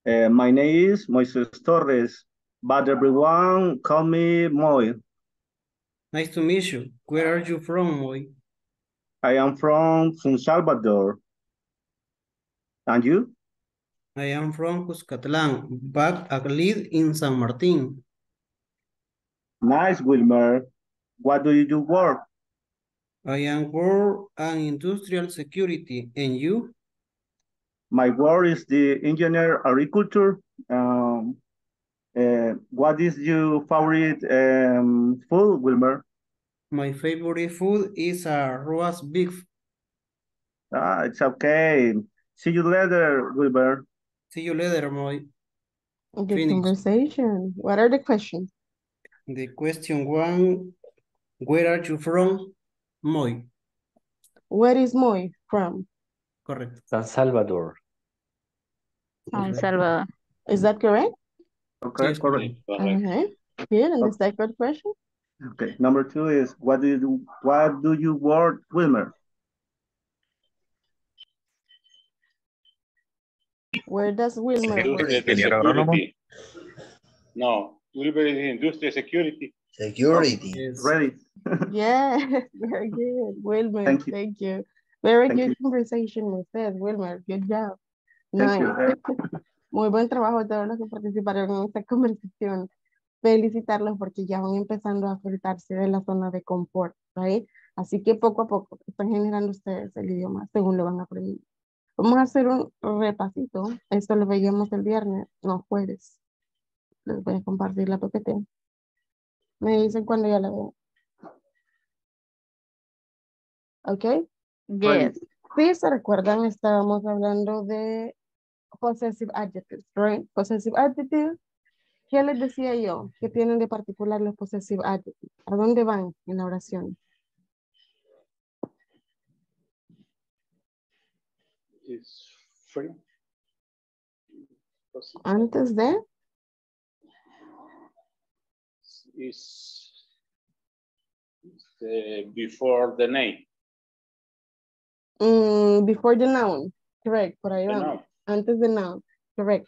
Uh, my name is Moises Torres, but everyone call me Moy. Nice to meet you. Where are you from, Moy? I am from San Salvador. And you? I am from Cuscatlán, but I live in San Martin. Nice, Wilmer. What do you do work? I am work and industrial security. And you? My work is the engineer agriculture. Um, uh, what is your favorite um, food, Wilmer? My favorite food is a roast beef. Ah, it's okay. See you later, Wilmer. See you later, Moy. Good Finish. conversation. What are the questions? The question one, where are you from, Moy? Where is Moy from? Correct. San Salvador. San Salvador. Is that correct? Okay, Yes, correct. Okay. Uh-huh. Good. And the second question? Okay. Number two is what do you do? What do you work, Wilmer? Where does Wilmer work? Industria de Ingeniero agrónomo. security. No, Wilber is industria security. Security. Yes. Ready? Yes, very good. Wilmer, Thank you. thank you. Very Thank good you. conversation with us, Wilmer. Good job. Thank you. Nice. Muy buen trabajo a todos los que participaron en esta conversación. Felicitarlos porque ya van empezando a soltarse de la zona de confort, right? Así que poco a poco están generando ustedes el idioma según lo van aprendiendo. Vamos a hacer un repasito. Esto lo veíamos el viernes, no jueves. Les voy a compartir la PPT. Me dicen cuando ya la veo. ¿Ok? Yes. Si se recuerdan, estábamos hablando de possessive adjectives, right? Possessive adjectives. ¿Qué les decía yo? ¿Qué tienen de particular los possessive adjectives? ¿A dónde van en la oración? Is free. Antes de, Is the, before the name. mm, before the noun. Correct, por ahí vamos. Antes de noun. Correct.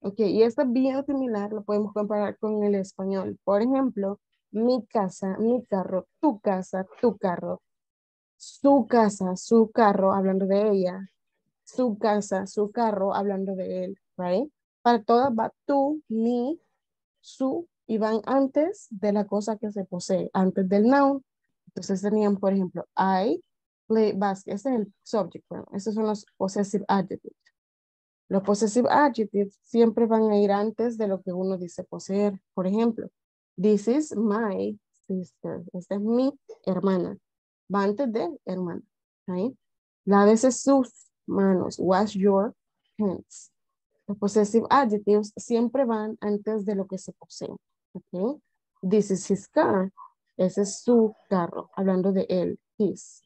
Ok, y esto es bien similar, lo podemos comparar con el español. Por ejemplo, mi casa, mi carro, tu casa, tu carro. Su casa, su carro, hablando de ella. Su casa, su carro, hablando de él, right? Para todas va tú, mi, su, y van antes de la cosa que se posee, antes del noun. Entonces tenían, por ejemplo, I play basket. Ese es el subject verb. Esos son los possessive adjectives. Los possessive adjectives siempre van a ir antes de lo que uno dice poseer. Por ejemplo, this is my sister. Esta es mi hermana. Va antes de hermana. Right? Lávese sus manos. Wash your hands. Los possessive adjectives siempre van antes de lo que se posee. Okay? This is his car. Ese es su carro. Hablando de él. His.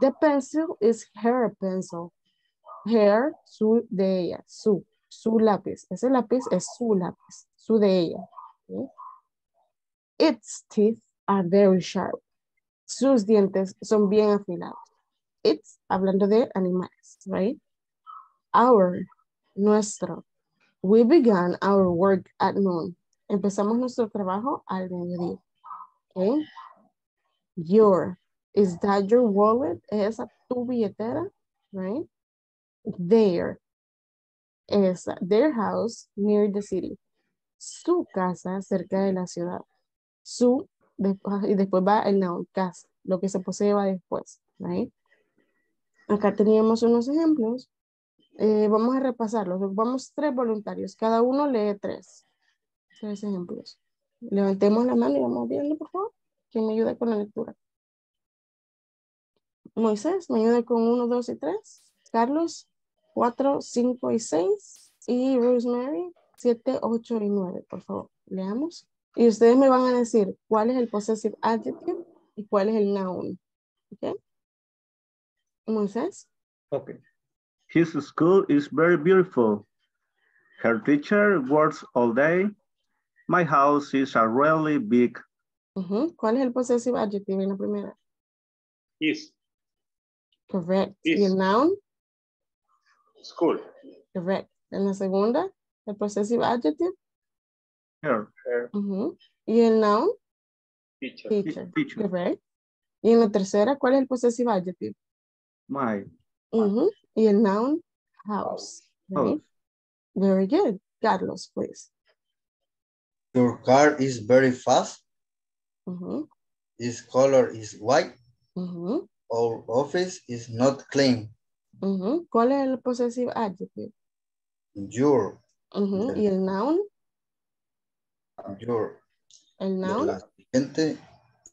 The pencil is her pencil. Her, su de ella, su, su lápiz. Ese lápiz es su lápiz, su de ella. Its teeth are very sharp. Sus dientes son bien afilados. It's, hablando de animales, right? Our, nuestro. We began our work at noon. Empezamos nuestro trabajo al mediodía. Okay? Your, is that your wallet? ¿Es esa tu billetera? Right? Their, es their house near the city. Su casa cerca de la ciudad. Su, y después va el noun, casa. Lo que se posee va después, right? Acá teníamos unos ejemplos. Eh, vamos a repasarlos. Vamos tres voluntarios. Cada uno lee tres. Tres ejemplos. Levantemos la mano y vamos viendo, por favor. ¿Quién me ayuda con la lectura? Moisés, me ayuda con uno, dos y tres. Carlos, cuatro, cinco y seis. Y Rosemary, siete, ocho y nueve, por favor. Leamos. Y ustedes me van a decir cuál es el possessive adjective y cuál es el noun. ¿Ok? Moisés. Okay. His school is very beautiful. Her teacher works all day. My house is a really big. Ujú. ¿Cuál es el possessive adjective en la primera? Is Correct. ¿Y Is. el noun? school. Correct. En la segunda, el possessive adjective. Her. Her Ujú. ¿Y el noun? teacher. Teacher. Teacher. Correct. Y en la tercera, ¿cuál es el possessive adjective? My Ujú. Y el noun? House. Right? house. Very good. Carlos, please. Your car is very fast. Ujú. Its color is white. Ujú. Our office is not clean. Ujú. ¿Cuál es el possessive adjective? Your, Ujú. Del- ¿Y el noun? your. El noun? la siguiente,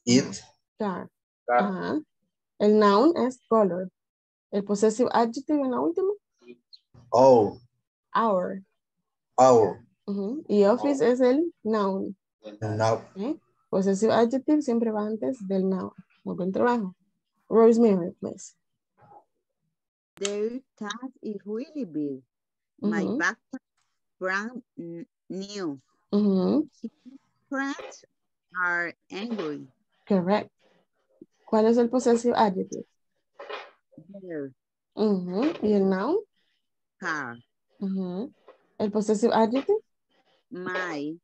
it, Car. Car. Ajá. El noun es color. El possessive adjective en la última? our, Our. our. Ujú. Y office es el noun. Now, ¿ok? Possessive adjective siempre va antes del noun. Muy buen trabajo. Rosemary, please. Their task is really big. My Ujú. backpack brand new. Ujú. Friends are angry. Correct. ¿Cuál es el possessive adjective? Their Ujú. ¿Y el noun? car. Ujú. El possessive adjective? My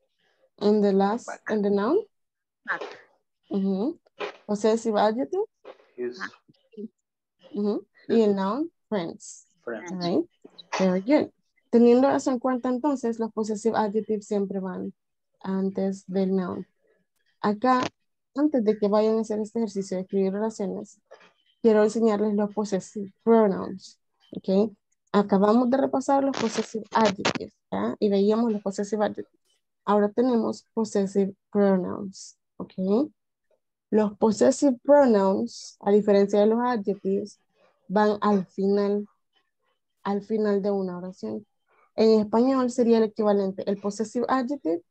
And the last, and the noun? back. Possessive adjective? His Ujú. Y el noun? Friends. friend. Right? Very good. Teniendo eso en cuenta entonces, los possessive adjectives siempre van antes del noun. Acá antes de que vayan a hacer este ejercicio de escribir oraciones, quiero enseñarles los possessive pronouns, ¿ok? Acabamos de repasar los possessive adjectives. Y veíamos los possessive adjectives. Ahora tenemos possessive pronouns, ¿ok? Los possessive pronouns, a diferencia de los adjectives, van al final, al final de una oración. En español sería el equivalente, el possessive adjective,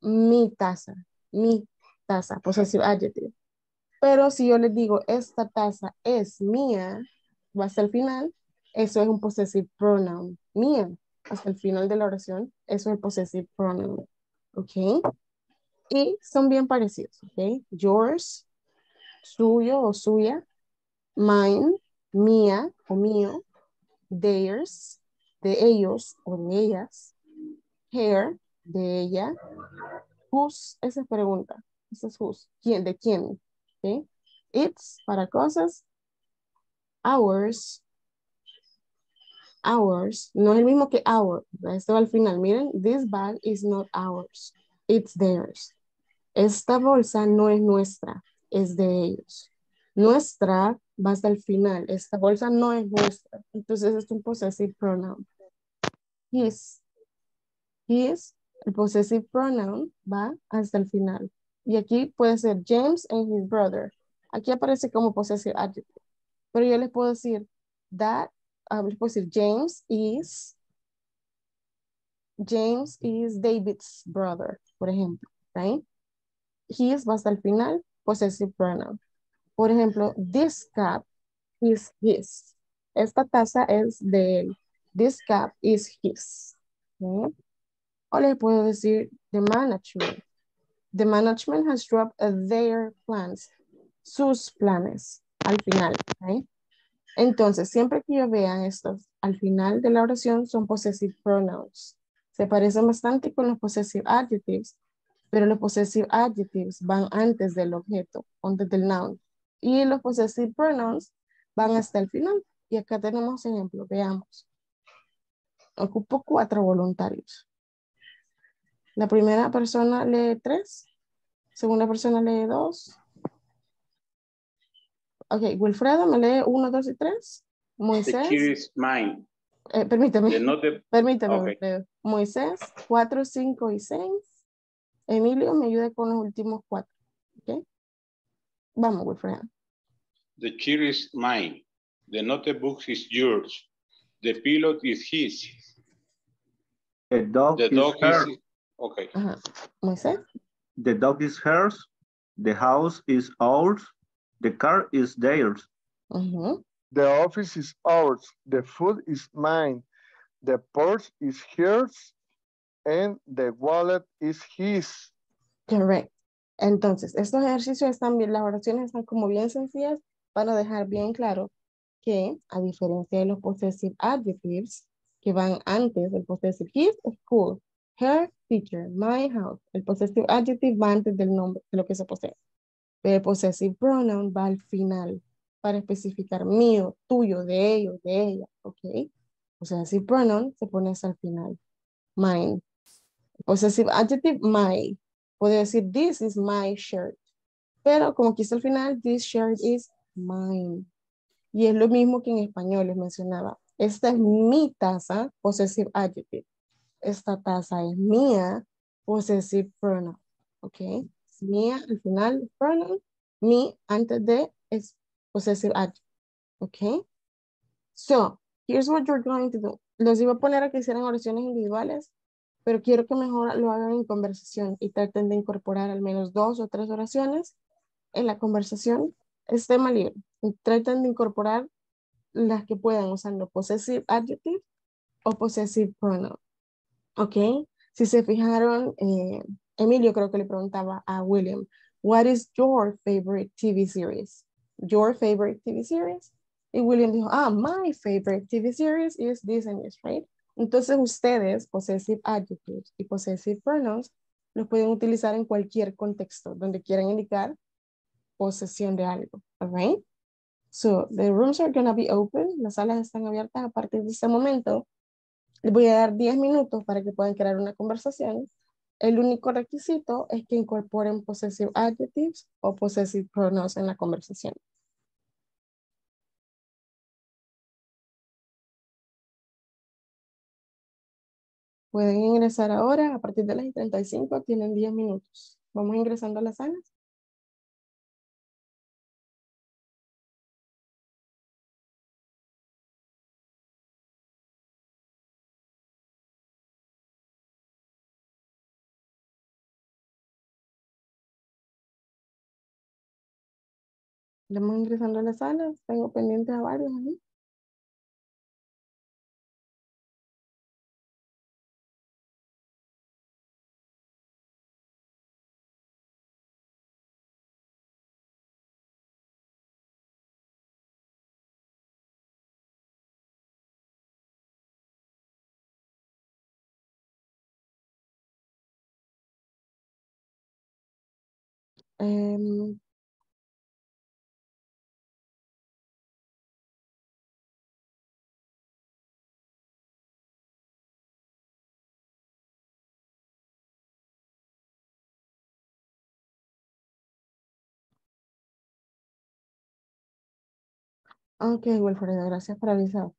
mi taza, mi taza, possessive adjective. Pero si yo les digo, esta taza es mía, va hasta el final, eso es un possessive pronoun, mía, hasta el final de la oración, eso es el possessive pronoun, ¿ok? Y son bien parecidos, ¿ok? Yours, suyo o suya, mine, mía o mío, theirs, de ellos o de ellas, her, de ella, whose, esa es pregunta, esa es whose, ¿quién, de quién? ¿Okay? It's para cosas, ours, ours, no es el mismo que our, esto va al final, miren, this bag is not ours, it's theirs. Esta bolsa no es nuestra, es de ellos. Nuestra va hasta el final, esta bolsa no es nuestra, entonces es un possessive pronoun. His, his, el possessive pronoun va hasta el final. Y aquí puede ser James and his brother. Aquí aparece como possessive adjective. Pero yo les puedo decir that, puedo decir James is, James is David's brother, por ejemplo, right? His hasta el final, possessive pronoun. Por ejemplo, this cup is his. Esta taza es de él. This cup is his. Okay? O le puedo decir the management. The management has dropped their plans. Sus planes. Al final. Okay? Entonces, siempre que yo vea estos al final de la oración son possessive pronouns. Se parecen bastante con los possessive adjectives, pero los possessive adjectives van antes del objeto, antes del noun. Y los possessive pronouns van hasta el final. Y acá tenemos ejemplo, veamos. Ocupo cuatro voluntarios. La primera persona lee tres. Segunda persona lee dos. Ok, Wilfredo me lee uno, dos y tres. The Moisés. key is mine. eh, permítame. The Permítame, Ok. Wilfredo. Moisés, cuatro, cinco y seis. Emilio me ayuda con los últimos cuatro. ¿Ok? Vamos, Wilfredo. the chair is mine. The notebook is yours. The pilot is his. The dog The is dog hers. is, okay. Ajá. Moisés. The dog is hers. The house is ours. The car is theirs. The office is ours. The food is mine. The purse is hers. And the wallet is his. Correct. Entonces, estos ejercicios están bien, las oraciones están como bien sencillas para dejar bien claro que, a diferencia de los possessive adjectives que van antes del possessive, his school, her teacher, my house, el possessive adjective va antes del nombre, de lo que se posee. El possessive pronoun va al final para especificar mío, tuyo, de ellos, de ella, ¿ok? Possessive pronoun se pone hasta el final. Mine. Possessive adjective, my. Puede decir, this is my shirt. Pero como está al final, this shirt is mine. Y es lo mismo que en español les mencionaba. Esta es mi taza, possessive adjective. Esta taza es mía, possessive pronoun. ¿Ok? Mía al final, pronoun. Mi antes de es possessive adjective. ¿Ok? So, here's what you're going to do. Los iba a poner a que hicieran oraciones individuales, pero quiero que mejor lo hagan en conversación y traten de incorporar al menos dos o tres oraciones en la conversación. Es tema libre. Traten de incorporar las que puedan usando possessive adjective o possessive pronoun. ¿Ok? Si se fijaron, eh, Emilio creo que le preguntaba a William, what is your favorite TV series? Your favorite TV series? Y William dijo, ah, my favorite TV series is this and this, right? Entonces ustedes, possessive adjectives y possessive pronouns, los pueden utilizar en cualquier contexto donde quieran indicar posesión de algo, alright? So, the rooms are gonna be open, las salas están abiertas a partir de este momento. Les voy a dar 10 minutos para que puedan crear una conversación El único requisito es que incorporen possessive adjectives o possessive pronouns en la conversación. Pueden ingresar ahora, a partir de las 35, tienen 10 minutos. Vamos ingresando a las salas. Vamos ingresando a las salas. Tengo pendientes a varios ahí. Em, ok, Wilfredo, gracias por avisar.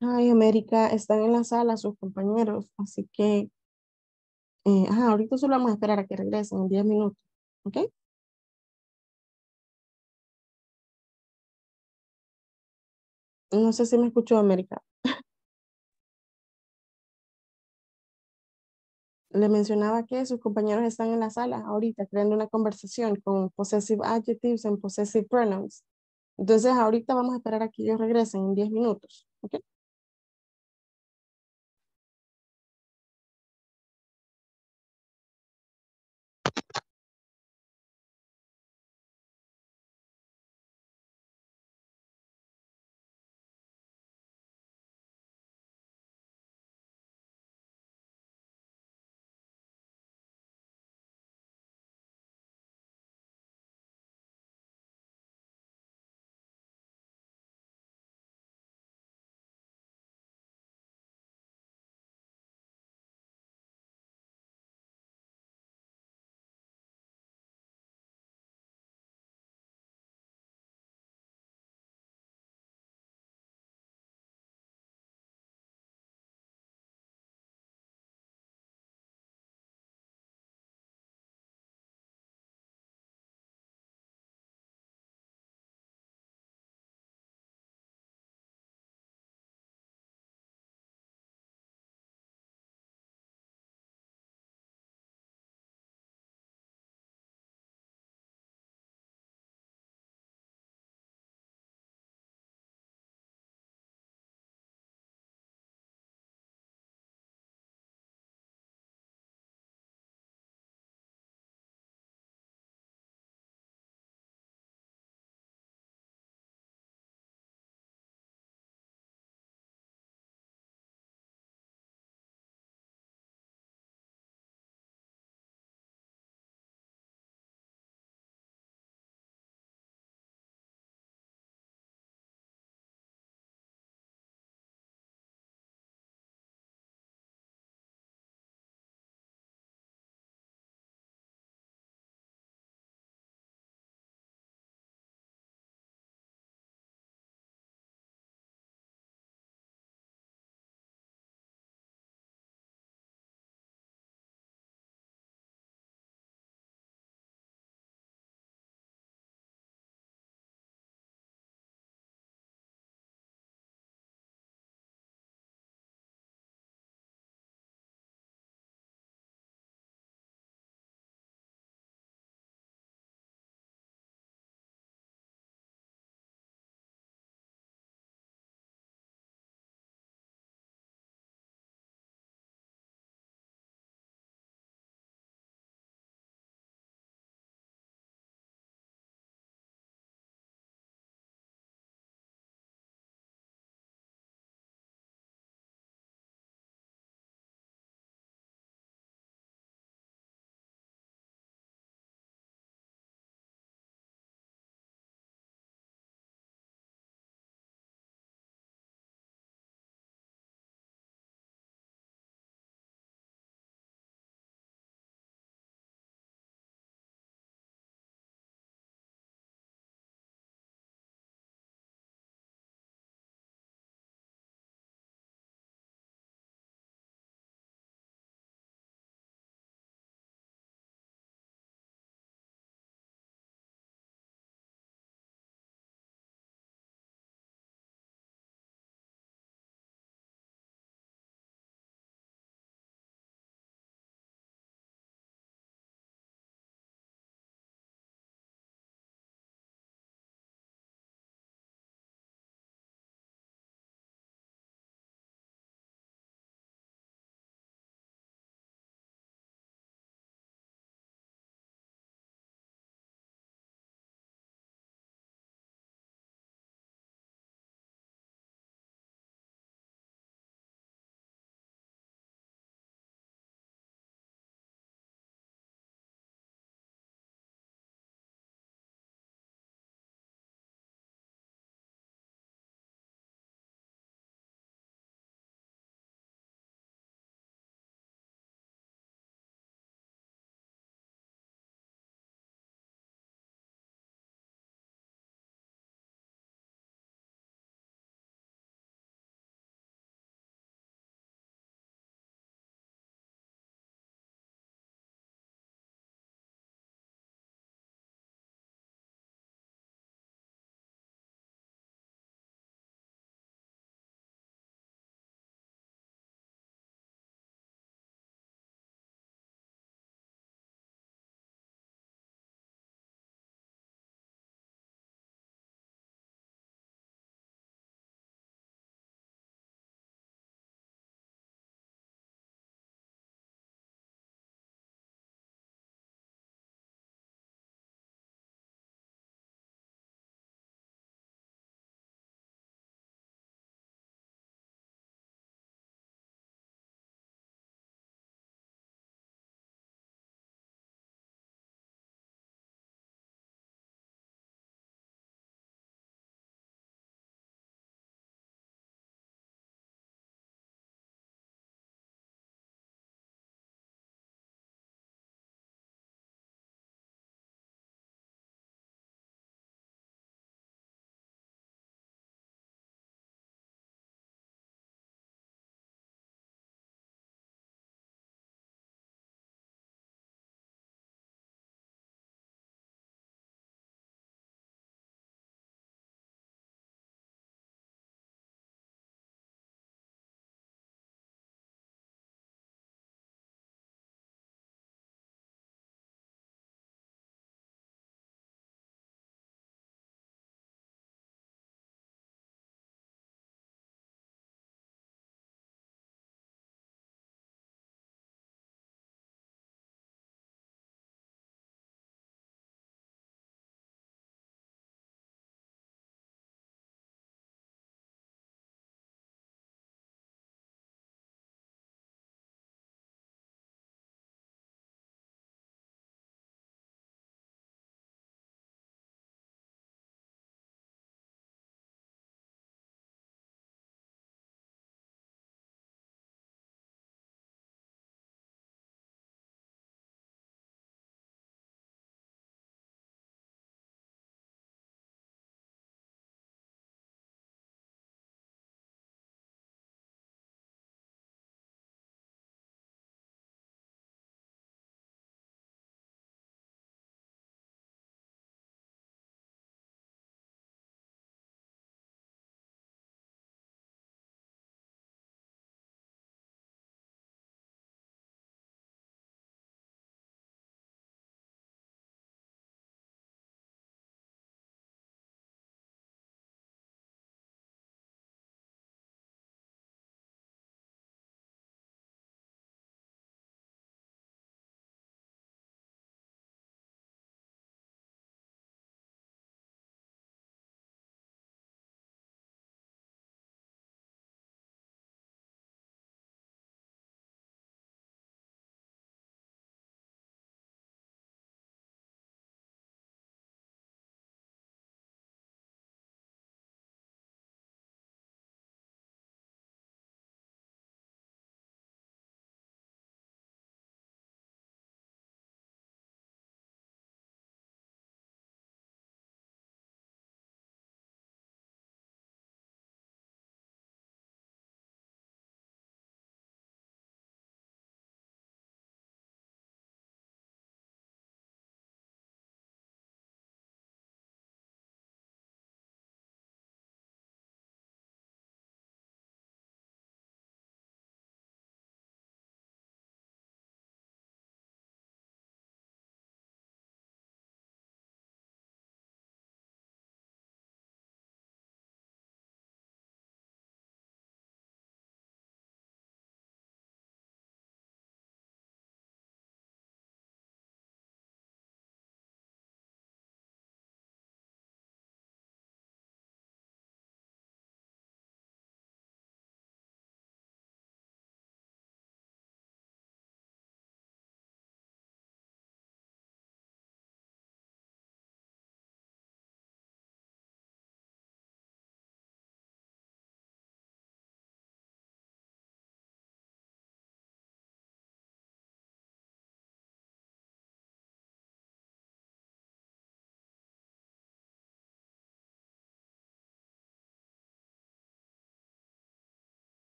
Ay, América, están en la sala sus compañeros, así que, eh, ajá, ahorita solo vamos a esperar a que regresen en 10 minutos, ¿ok? No sé si me escuchó, América. Le mencionaba que sus compañeros están en la sala ahorita creando una conversación con possessive adjectives and possessive pronouns. Entonces, ahorita vamos a esperar a que ellos regresen en 10 minutos, ¿ok?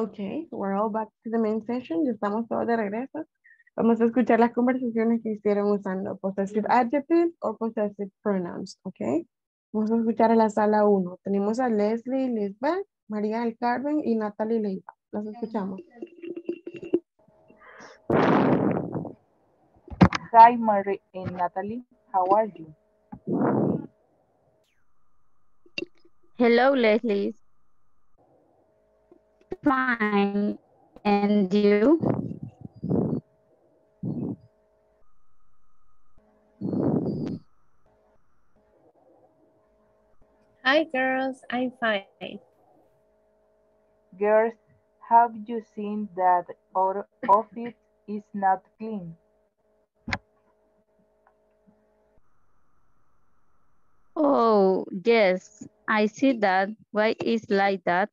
Okay, we're all back to the main session. Ya estamos todos de regreso. Vamos a escuchar las conversaciones que hicieron usando possessive adjectives o possessive pronouns, ¿ok? Vamos a escuchar a la sala 1. Tenemos a Leslie, Lisbeth, María del Carmen y Natalie Leiva. Los escuchamos. Hi, Mary and Natalie. How are you? Hello, Leslie. Fine. And you? Hi, girls. I'm fine. Girls, have you seen that our office is not clean? Oh, yes. I see that. Why is like that?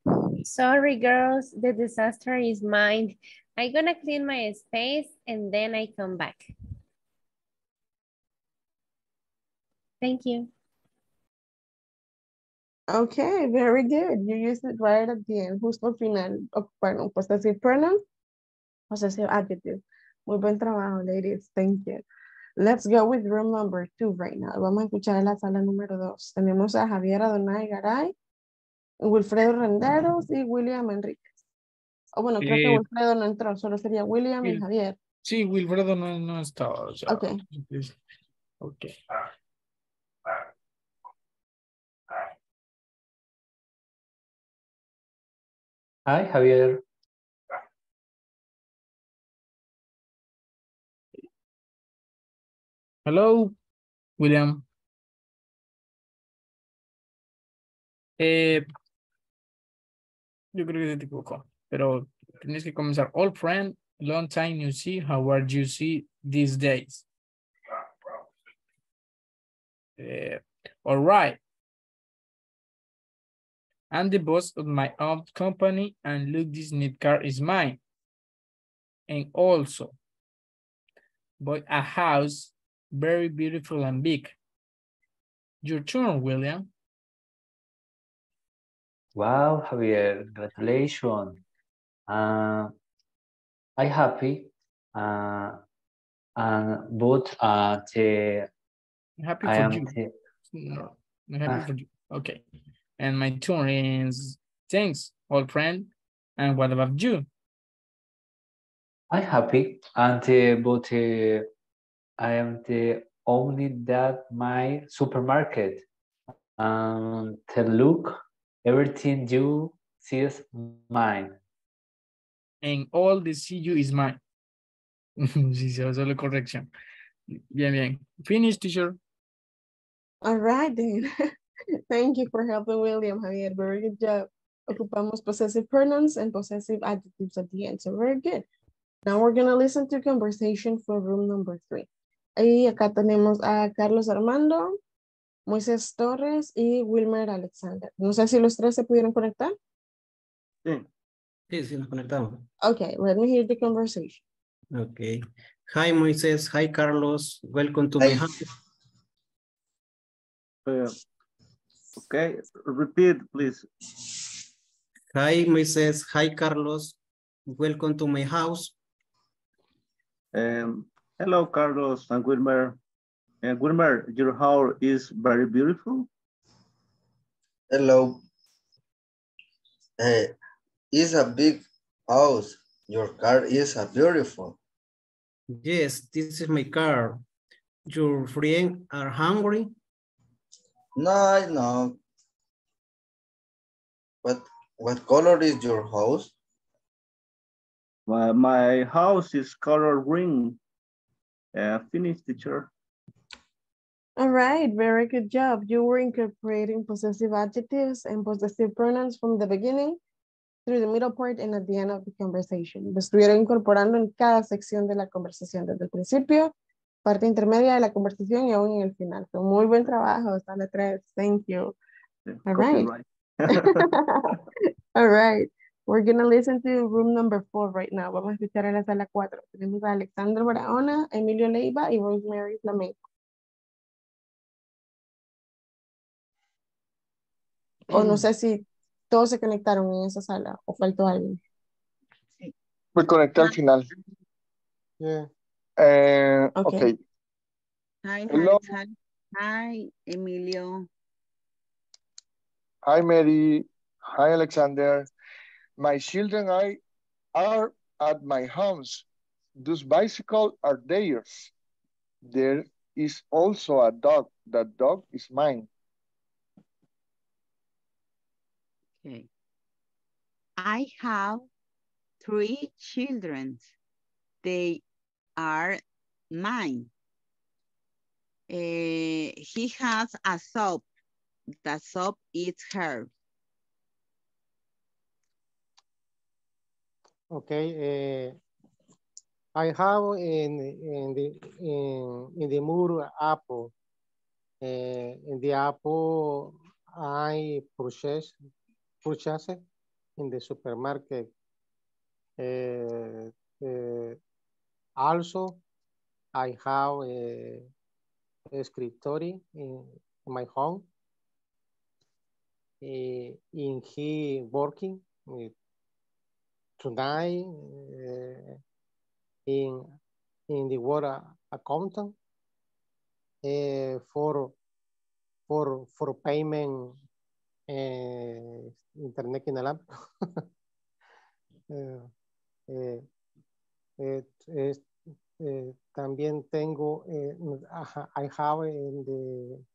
Sorry, girls. The disaster is mine. I'm gonna clean my space and then I come back. Thank you. Okay, very good. You used it right at the end. Justo final un possessive pronoun, possessive adjective. Muy buen trabajo, ladies. Thank you. Let's go with room number two right now. Vamos a escuchar la sala número dos. Tenemos a Javier Adonai Garay, Wilfredo Renderos y William Enríquez. O bueno, creo que Eh, Wilfredo no entró, solo sería William y Javier. Sí, Wilfredo no, no estaba. o sea, Ok. es- Ok. Hi, Javier. Hello, William. Eh, yo creo que se te equivocó, pero tienes que comenzar. Old friend, long time you see, how are you see these days? Eh, all right. I'm the boss of my own company and look, this neat car is mine. And also, bought a house, very beautiful and big. Your turn, William. Wow, Javier, congratulations. Uh, I happy. Uh, and but uh, the, Happy I for you. the, No, I'm happy Ah. for you. Okay. And my turn is thanks, old friend. And what about you? I'm happy and uh, but uh, I am the only that my supermarket and the look everything you see is mine. And all the see you is mine. sí, sí, solo corrección. Bien, bien. Finish, teacher. All right then. Thank you for helping William, Javier. Very good job. Ocupamos possessive pronouns and possessive adjectives at the end. So very good. Now we're going to listen to conversation for room number three. Ahí acá tenemos a Carlos Armando, Moisés Torres y Wilmer Alexander. No sé si los tres se pudieron conectar. Sí, sí, nos conectamos. Okay, let me hear the conversation. Okay. Hi, Moises. Hi, Carlos. Welcome to my house. Uh, okay, repeat, please. Hi, Moises. Hi, Carlos. Welcome to my house. Um, hello, Carlos and Wilmer. Uh, Wilmer, your house is very beautiful. Hello. Eh, it's a big house. Your car is a beautiful. Yes, this is my car. Your friends are hungry? No, I know. What what color is your house? My, my house is color green. Uh, finish, teacher. All right, very good job. You were incorporating possessive adjectives and possessive pronouns from the beginning through the middle part and at the end of the conversation. Lo estuvieron incorporando en cada sección de la conversación, desde el principio, parte intermedia de la conversación y aún en el final. So, muy buen trabajo, sala 3. Thank you. All right. All right. We're going to listen to room number four right now. Vamos a escuchar a la sala 4. Tenemos a Alexandra Barahona, Emilio Leiva y Rosemary Flamenco. O no sé si todos se conectaron en esa sala o faltó alguien. Me conecté al final. Yeah. Eh, Okay. okay. Hi, Hello. hi, hi, hi, Emilio. Hi, Mary. Hi, Alexander. My children I are at my house. Those bicycles are theirs. There is also a dog. That dog is mine. Okay. I have three children. They are mine. Eh, he has a soap. The soap is her. Okay. eh, I have in in the in, in the mood apple. Eh, in the apple I purchase purchase in the supermarket. Eh, eh, also, I have a, a scriptory in my home. Eh, in he working with tonight uh, in in the water accountant uh, for for for payment uh, internet inalámbrico. Eh, eh, eh, eh, también tengo eh, I have in the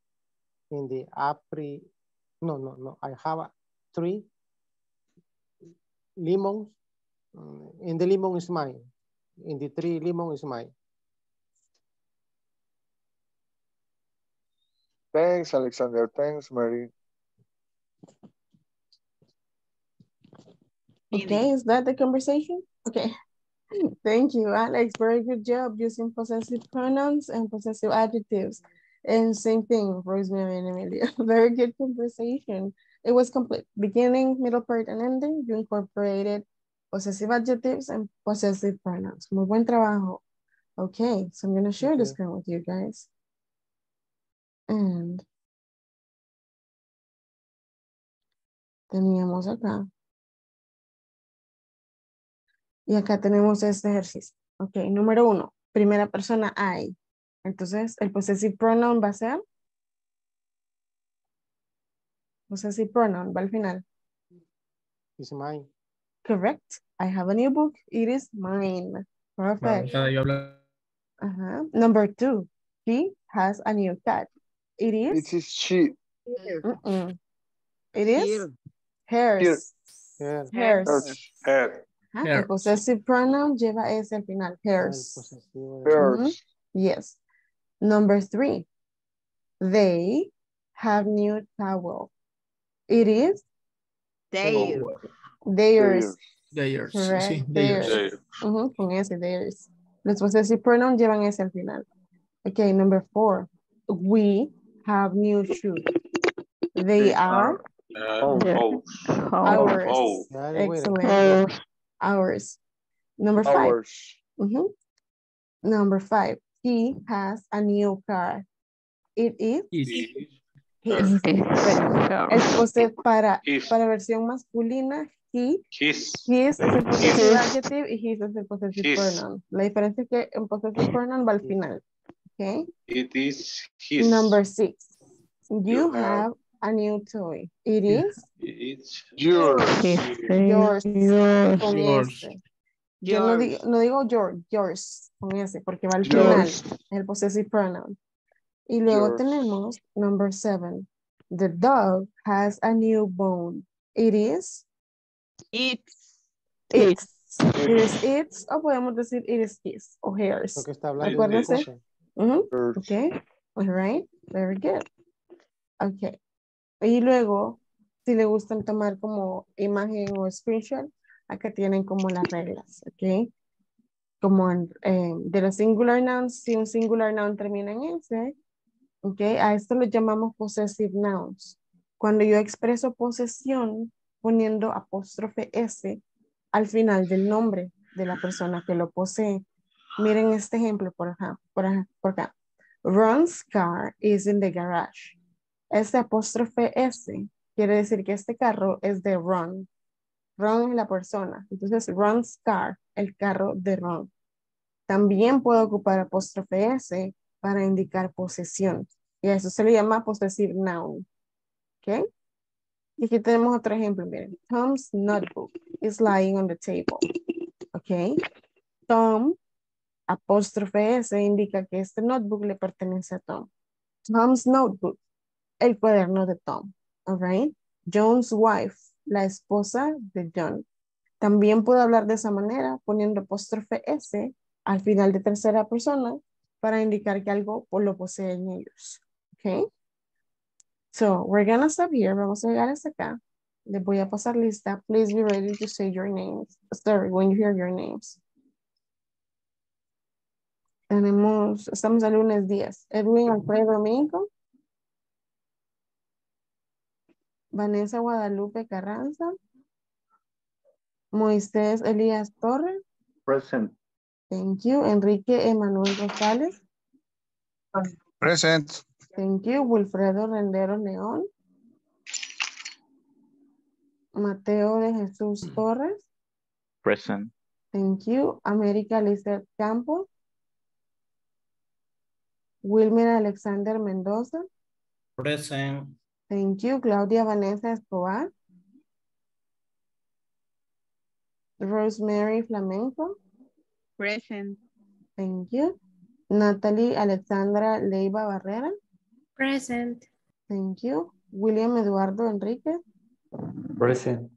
in the no no no I have three lemons Mm, in the lemon is mine. In the tree lemon is mine. Thanks, Alexander. Thanks, Mary. Okay, is that the conversation? Okay. Thank you, Alex. Very good job using possessive pronouns and possessive adjectives. And same thing, Rosemary and Emilia. Very good conversation. It was complete. Beginning, middle part, and ending. You incorporated possessive adjectives and possessive pronouns. Muy buen trabajo. Okay, so I'm going to share the screen with you guys. And teníamos acá. Y acá tenemos este ejercicio. Ok, número uno, primera persona I. Entonces, el possessive pronoun va a ser. Possessive pronoun va al final. Is mine. Correct. I have a new book. It is mine. Perfect. Number two, he has a new cat. It is. It is she. It is Here. hers. Here. Hers. Hers. Her. Ajá, Hers. El possessive pronoun lleva S al final. Ah, el Hers. posesivo. Hers. Yes. Number three, they have new towel. It is There. theirs. Theirs, Correct. sí, theirs. theirs. Ujú, con S, theirs. Los possessive pronouns llevan S al final. Okay, number four, we have new shoes. They They are Uh, Yeah. oh, ours. oh. Ya, de. Excellent. Ours. Number five. Ours. Mhm. Number five, he has a new car. It is Is. his. Es posse- para, His. para versión masculina, he, His. his es el His. possessive adjective y his es el possessive His. pronoun. La diferencia es que en possessive pronoun va al final. Okay. It is his. Number six, you, You have- have a new toy. It is It's Yours. yours. Con Yours. Yo no Yours. digo, no digo your, yours con S porque va al Yours. final. El possessive pronoun. Y luego Yours. tenemos number seven. The dog has a new bone. It is It's. its. It is its o podemos decir it is his o hers. Lo que está hablando. Acuérdense. Ujú, Hers. Okay. All right. Very good. Okay. Y luego, si le gustan tomar como imagen o screenshot, acá tienen como las reglas, ¿ok? Como de los singular nouns, si un singular noun termina en S, ¿ok? A esto lo llamamos possessive nouns. Cuando yo expreso posesión poniendo apóstrofe S al final del nombre de la persona que lo posee. Miren este ejemplo por acá, por acá. Ron's car is in the garage. Este apóstrofe S quiere decir que este carro es de Ron. Ron es la persona. Entonces, Ron's car, el carro de Ron. También puedo ocupar apóstrofe S para indicar posesión. Y a eso se le llama posesive noun. ¿Ok? Y aquí tenemos otro ejemplo. Miren, Tom's notebook is lying on the table. ¿Ok? Tom, apóstrofe S, indica que este notebook le pertenece a Tom. Tom's notebook, el cuaderno de Tom. All right? John's wife, la esposa de John. También puedo hablar de esa manera poniendo apóstrofe S al final de tercera persona para indicar que algo lo poseen ellos. Okay? So, we're gonna stop here. Vamos a llegar hasta acá. Les voy a pasar lista. Please be ready to say your names. Sorry, when you hear your names. Tenemos, estamos el lunes 10. Edwin Alfredo Domingo. Vanessa Guadalupe Carranza. Moisés Elías Torres. Present. Thank you. Enrique Emanuel Rosales. Present. Thank you. Wilfredo Rendero León. Mateo de Jesús Torres. Present. Thank you. América Lizeth Campos. Wilmer Alexander Mendoza. Present. Thank you. Claudia Vanessa Escobar. Rosemary Flamenco. Present. Thank you. Natalie Alexandra Leiva Barrera. Present. Thank you. William Eduardo Enrique. Present.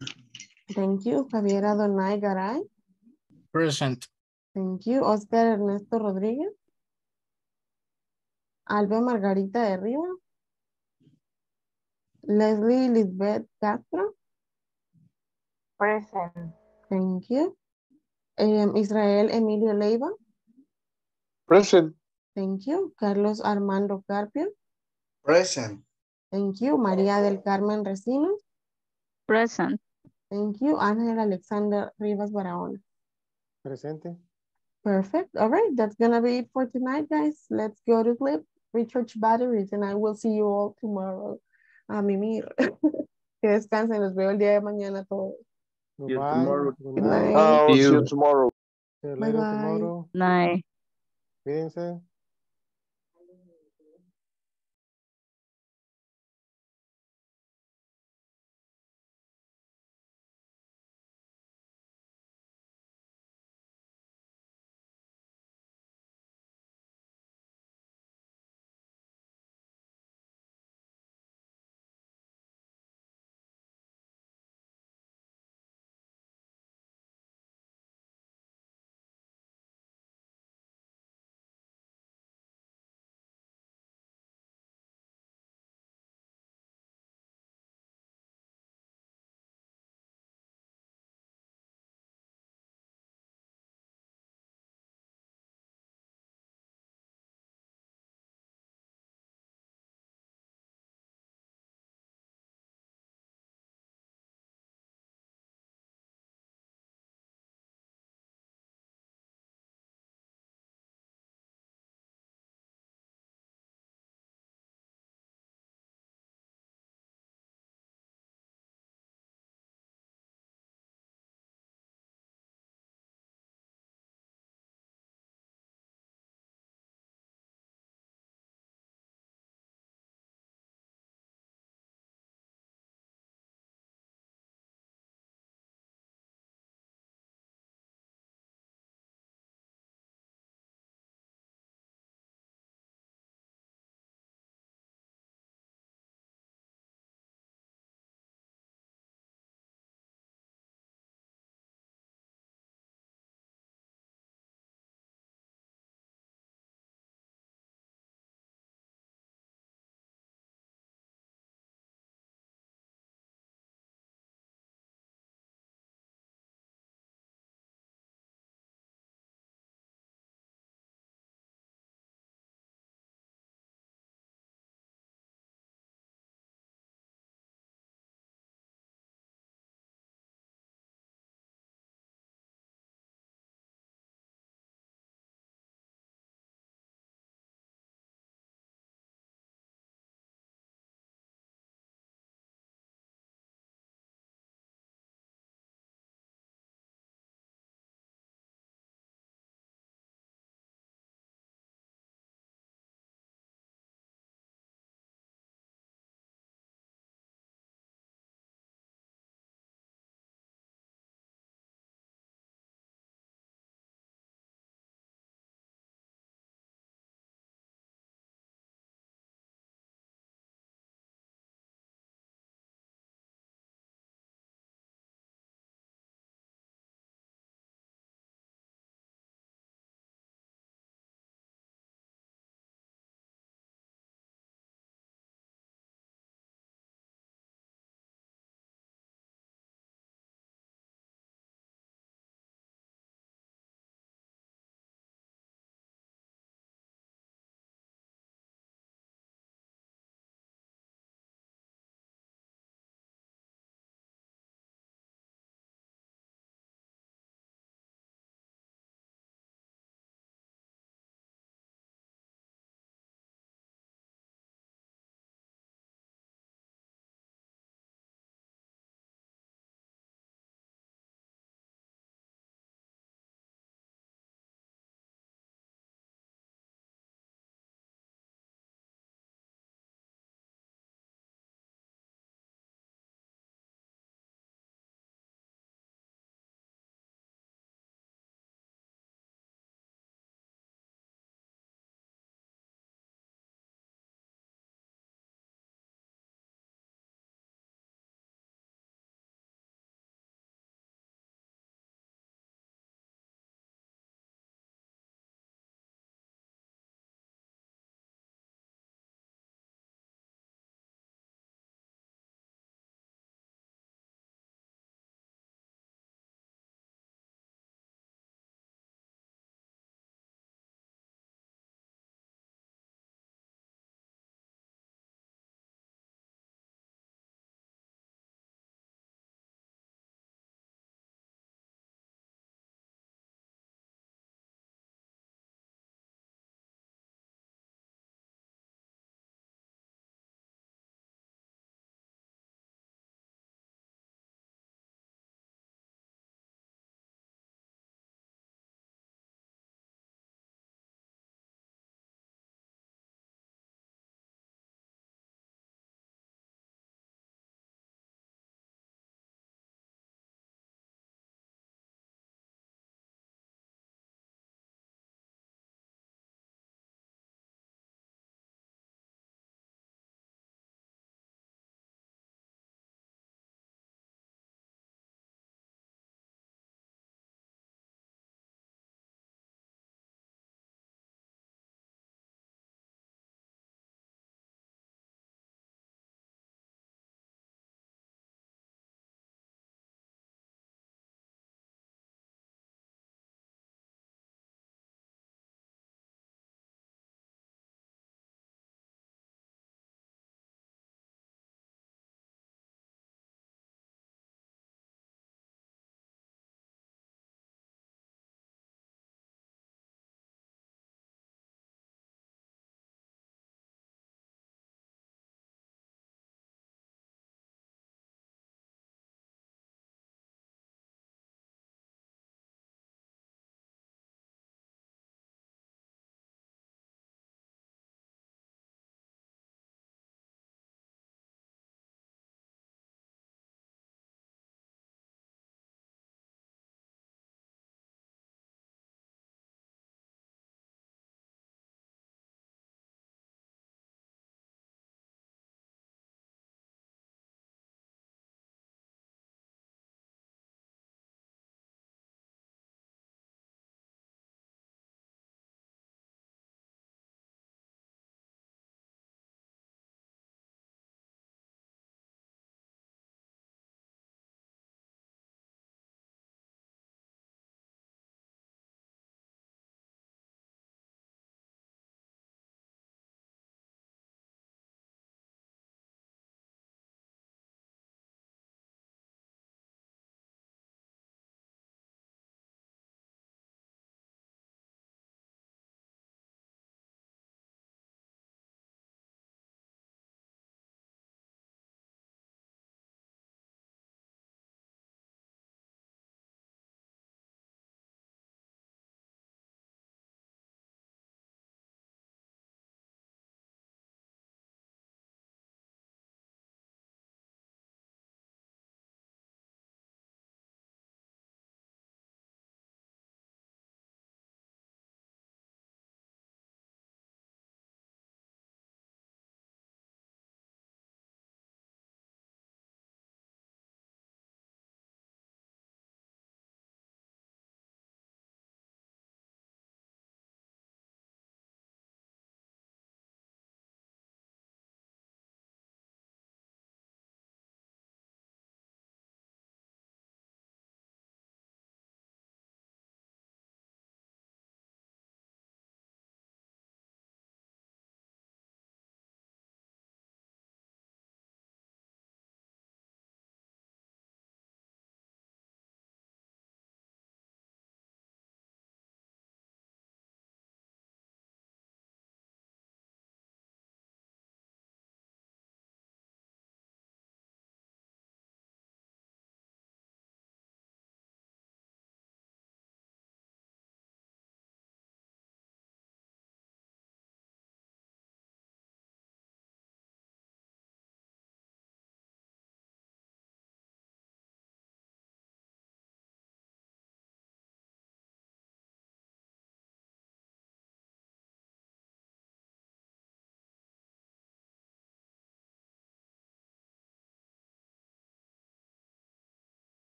Thank you. Javiera Donay Garay. Present. Thank you. Oscar Ernesto Rodríguez. Alba Margarita de Riva. Leslie Lisbeth Castro. Present. Thank you. Um, Israel Emilio Leiva. Present. Thank you. Carlos Armando Carpio. Present. Thank you. María del Carmen Resino. Present. Thank you. Ángel Alexander Rivas Barahona. Presente. Perfect. All right. That's going to be it for tonight, guys. Let's go to sleep, recharge batteries, and I will see you all tomorrow. A mimir. que descansen. Los veo el día de mañana todos. Tomorrow. Good Good night. night. I'll see you You. tomorrow. See you Bye later bye. tomorrow. Night. Cuídense.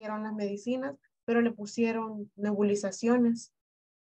Las medicinas, pero le pusieron nebulizaciones.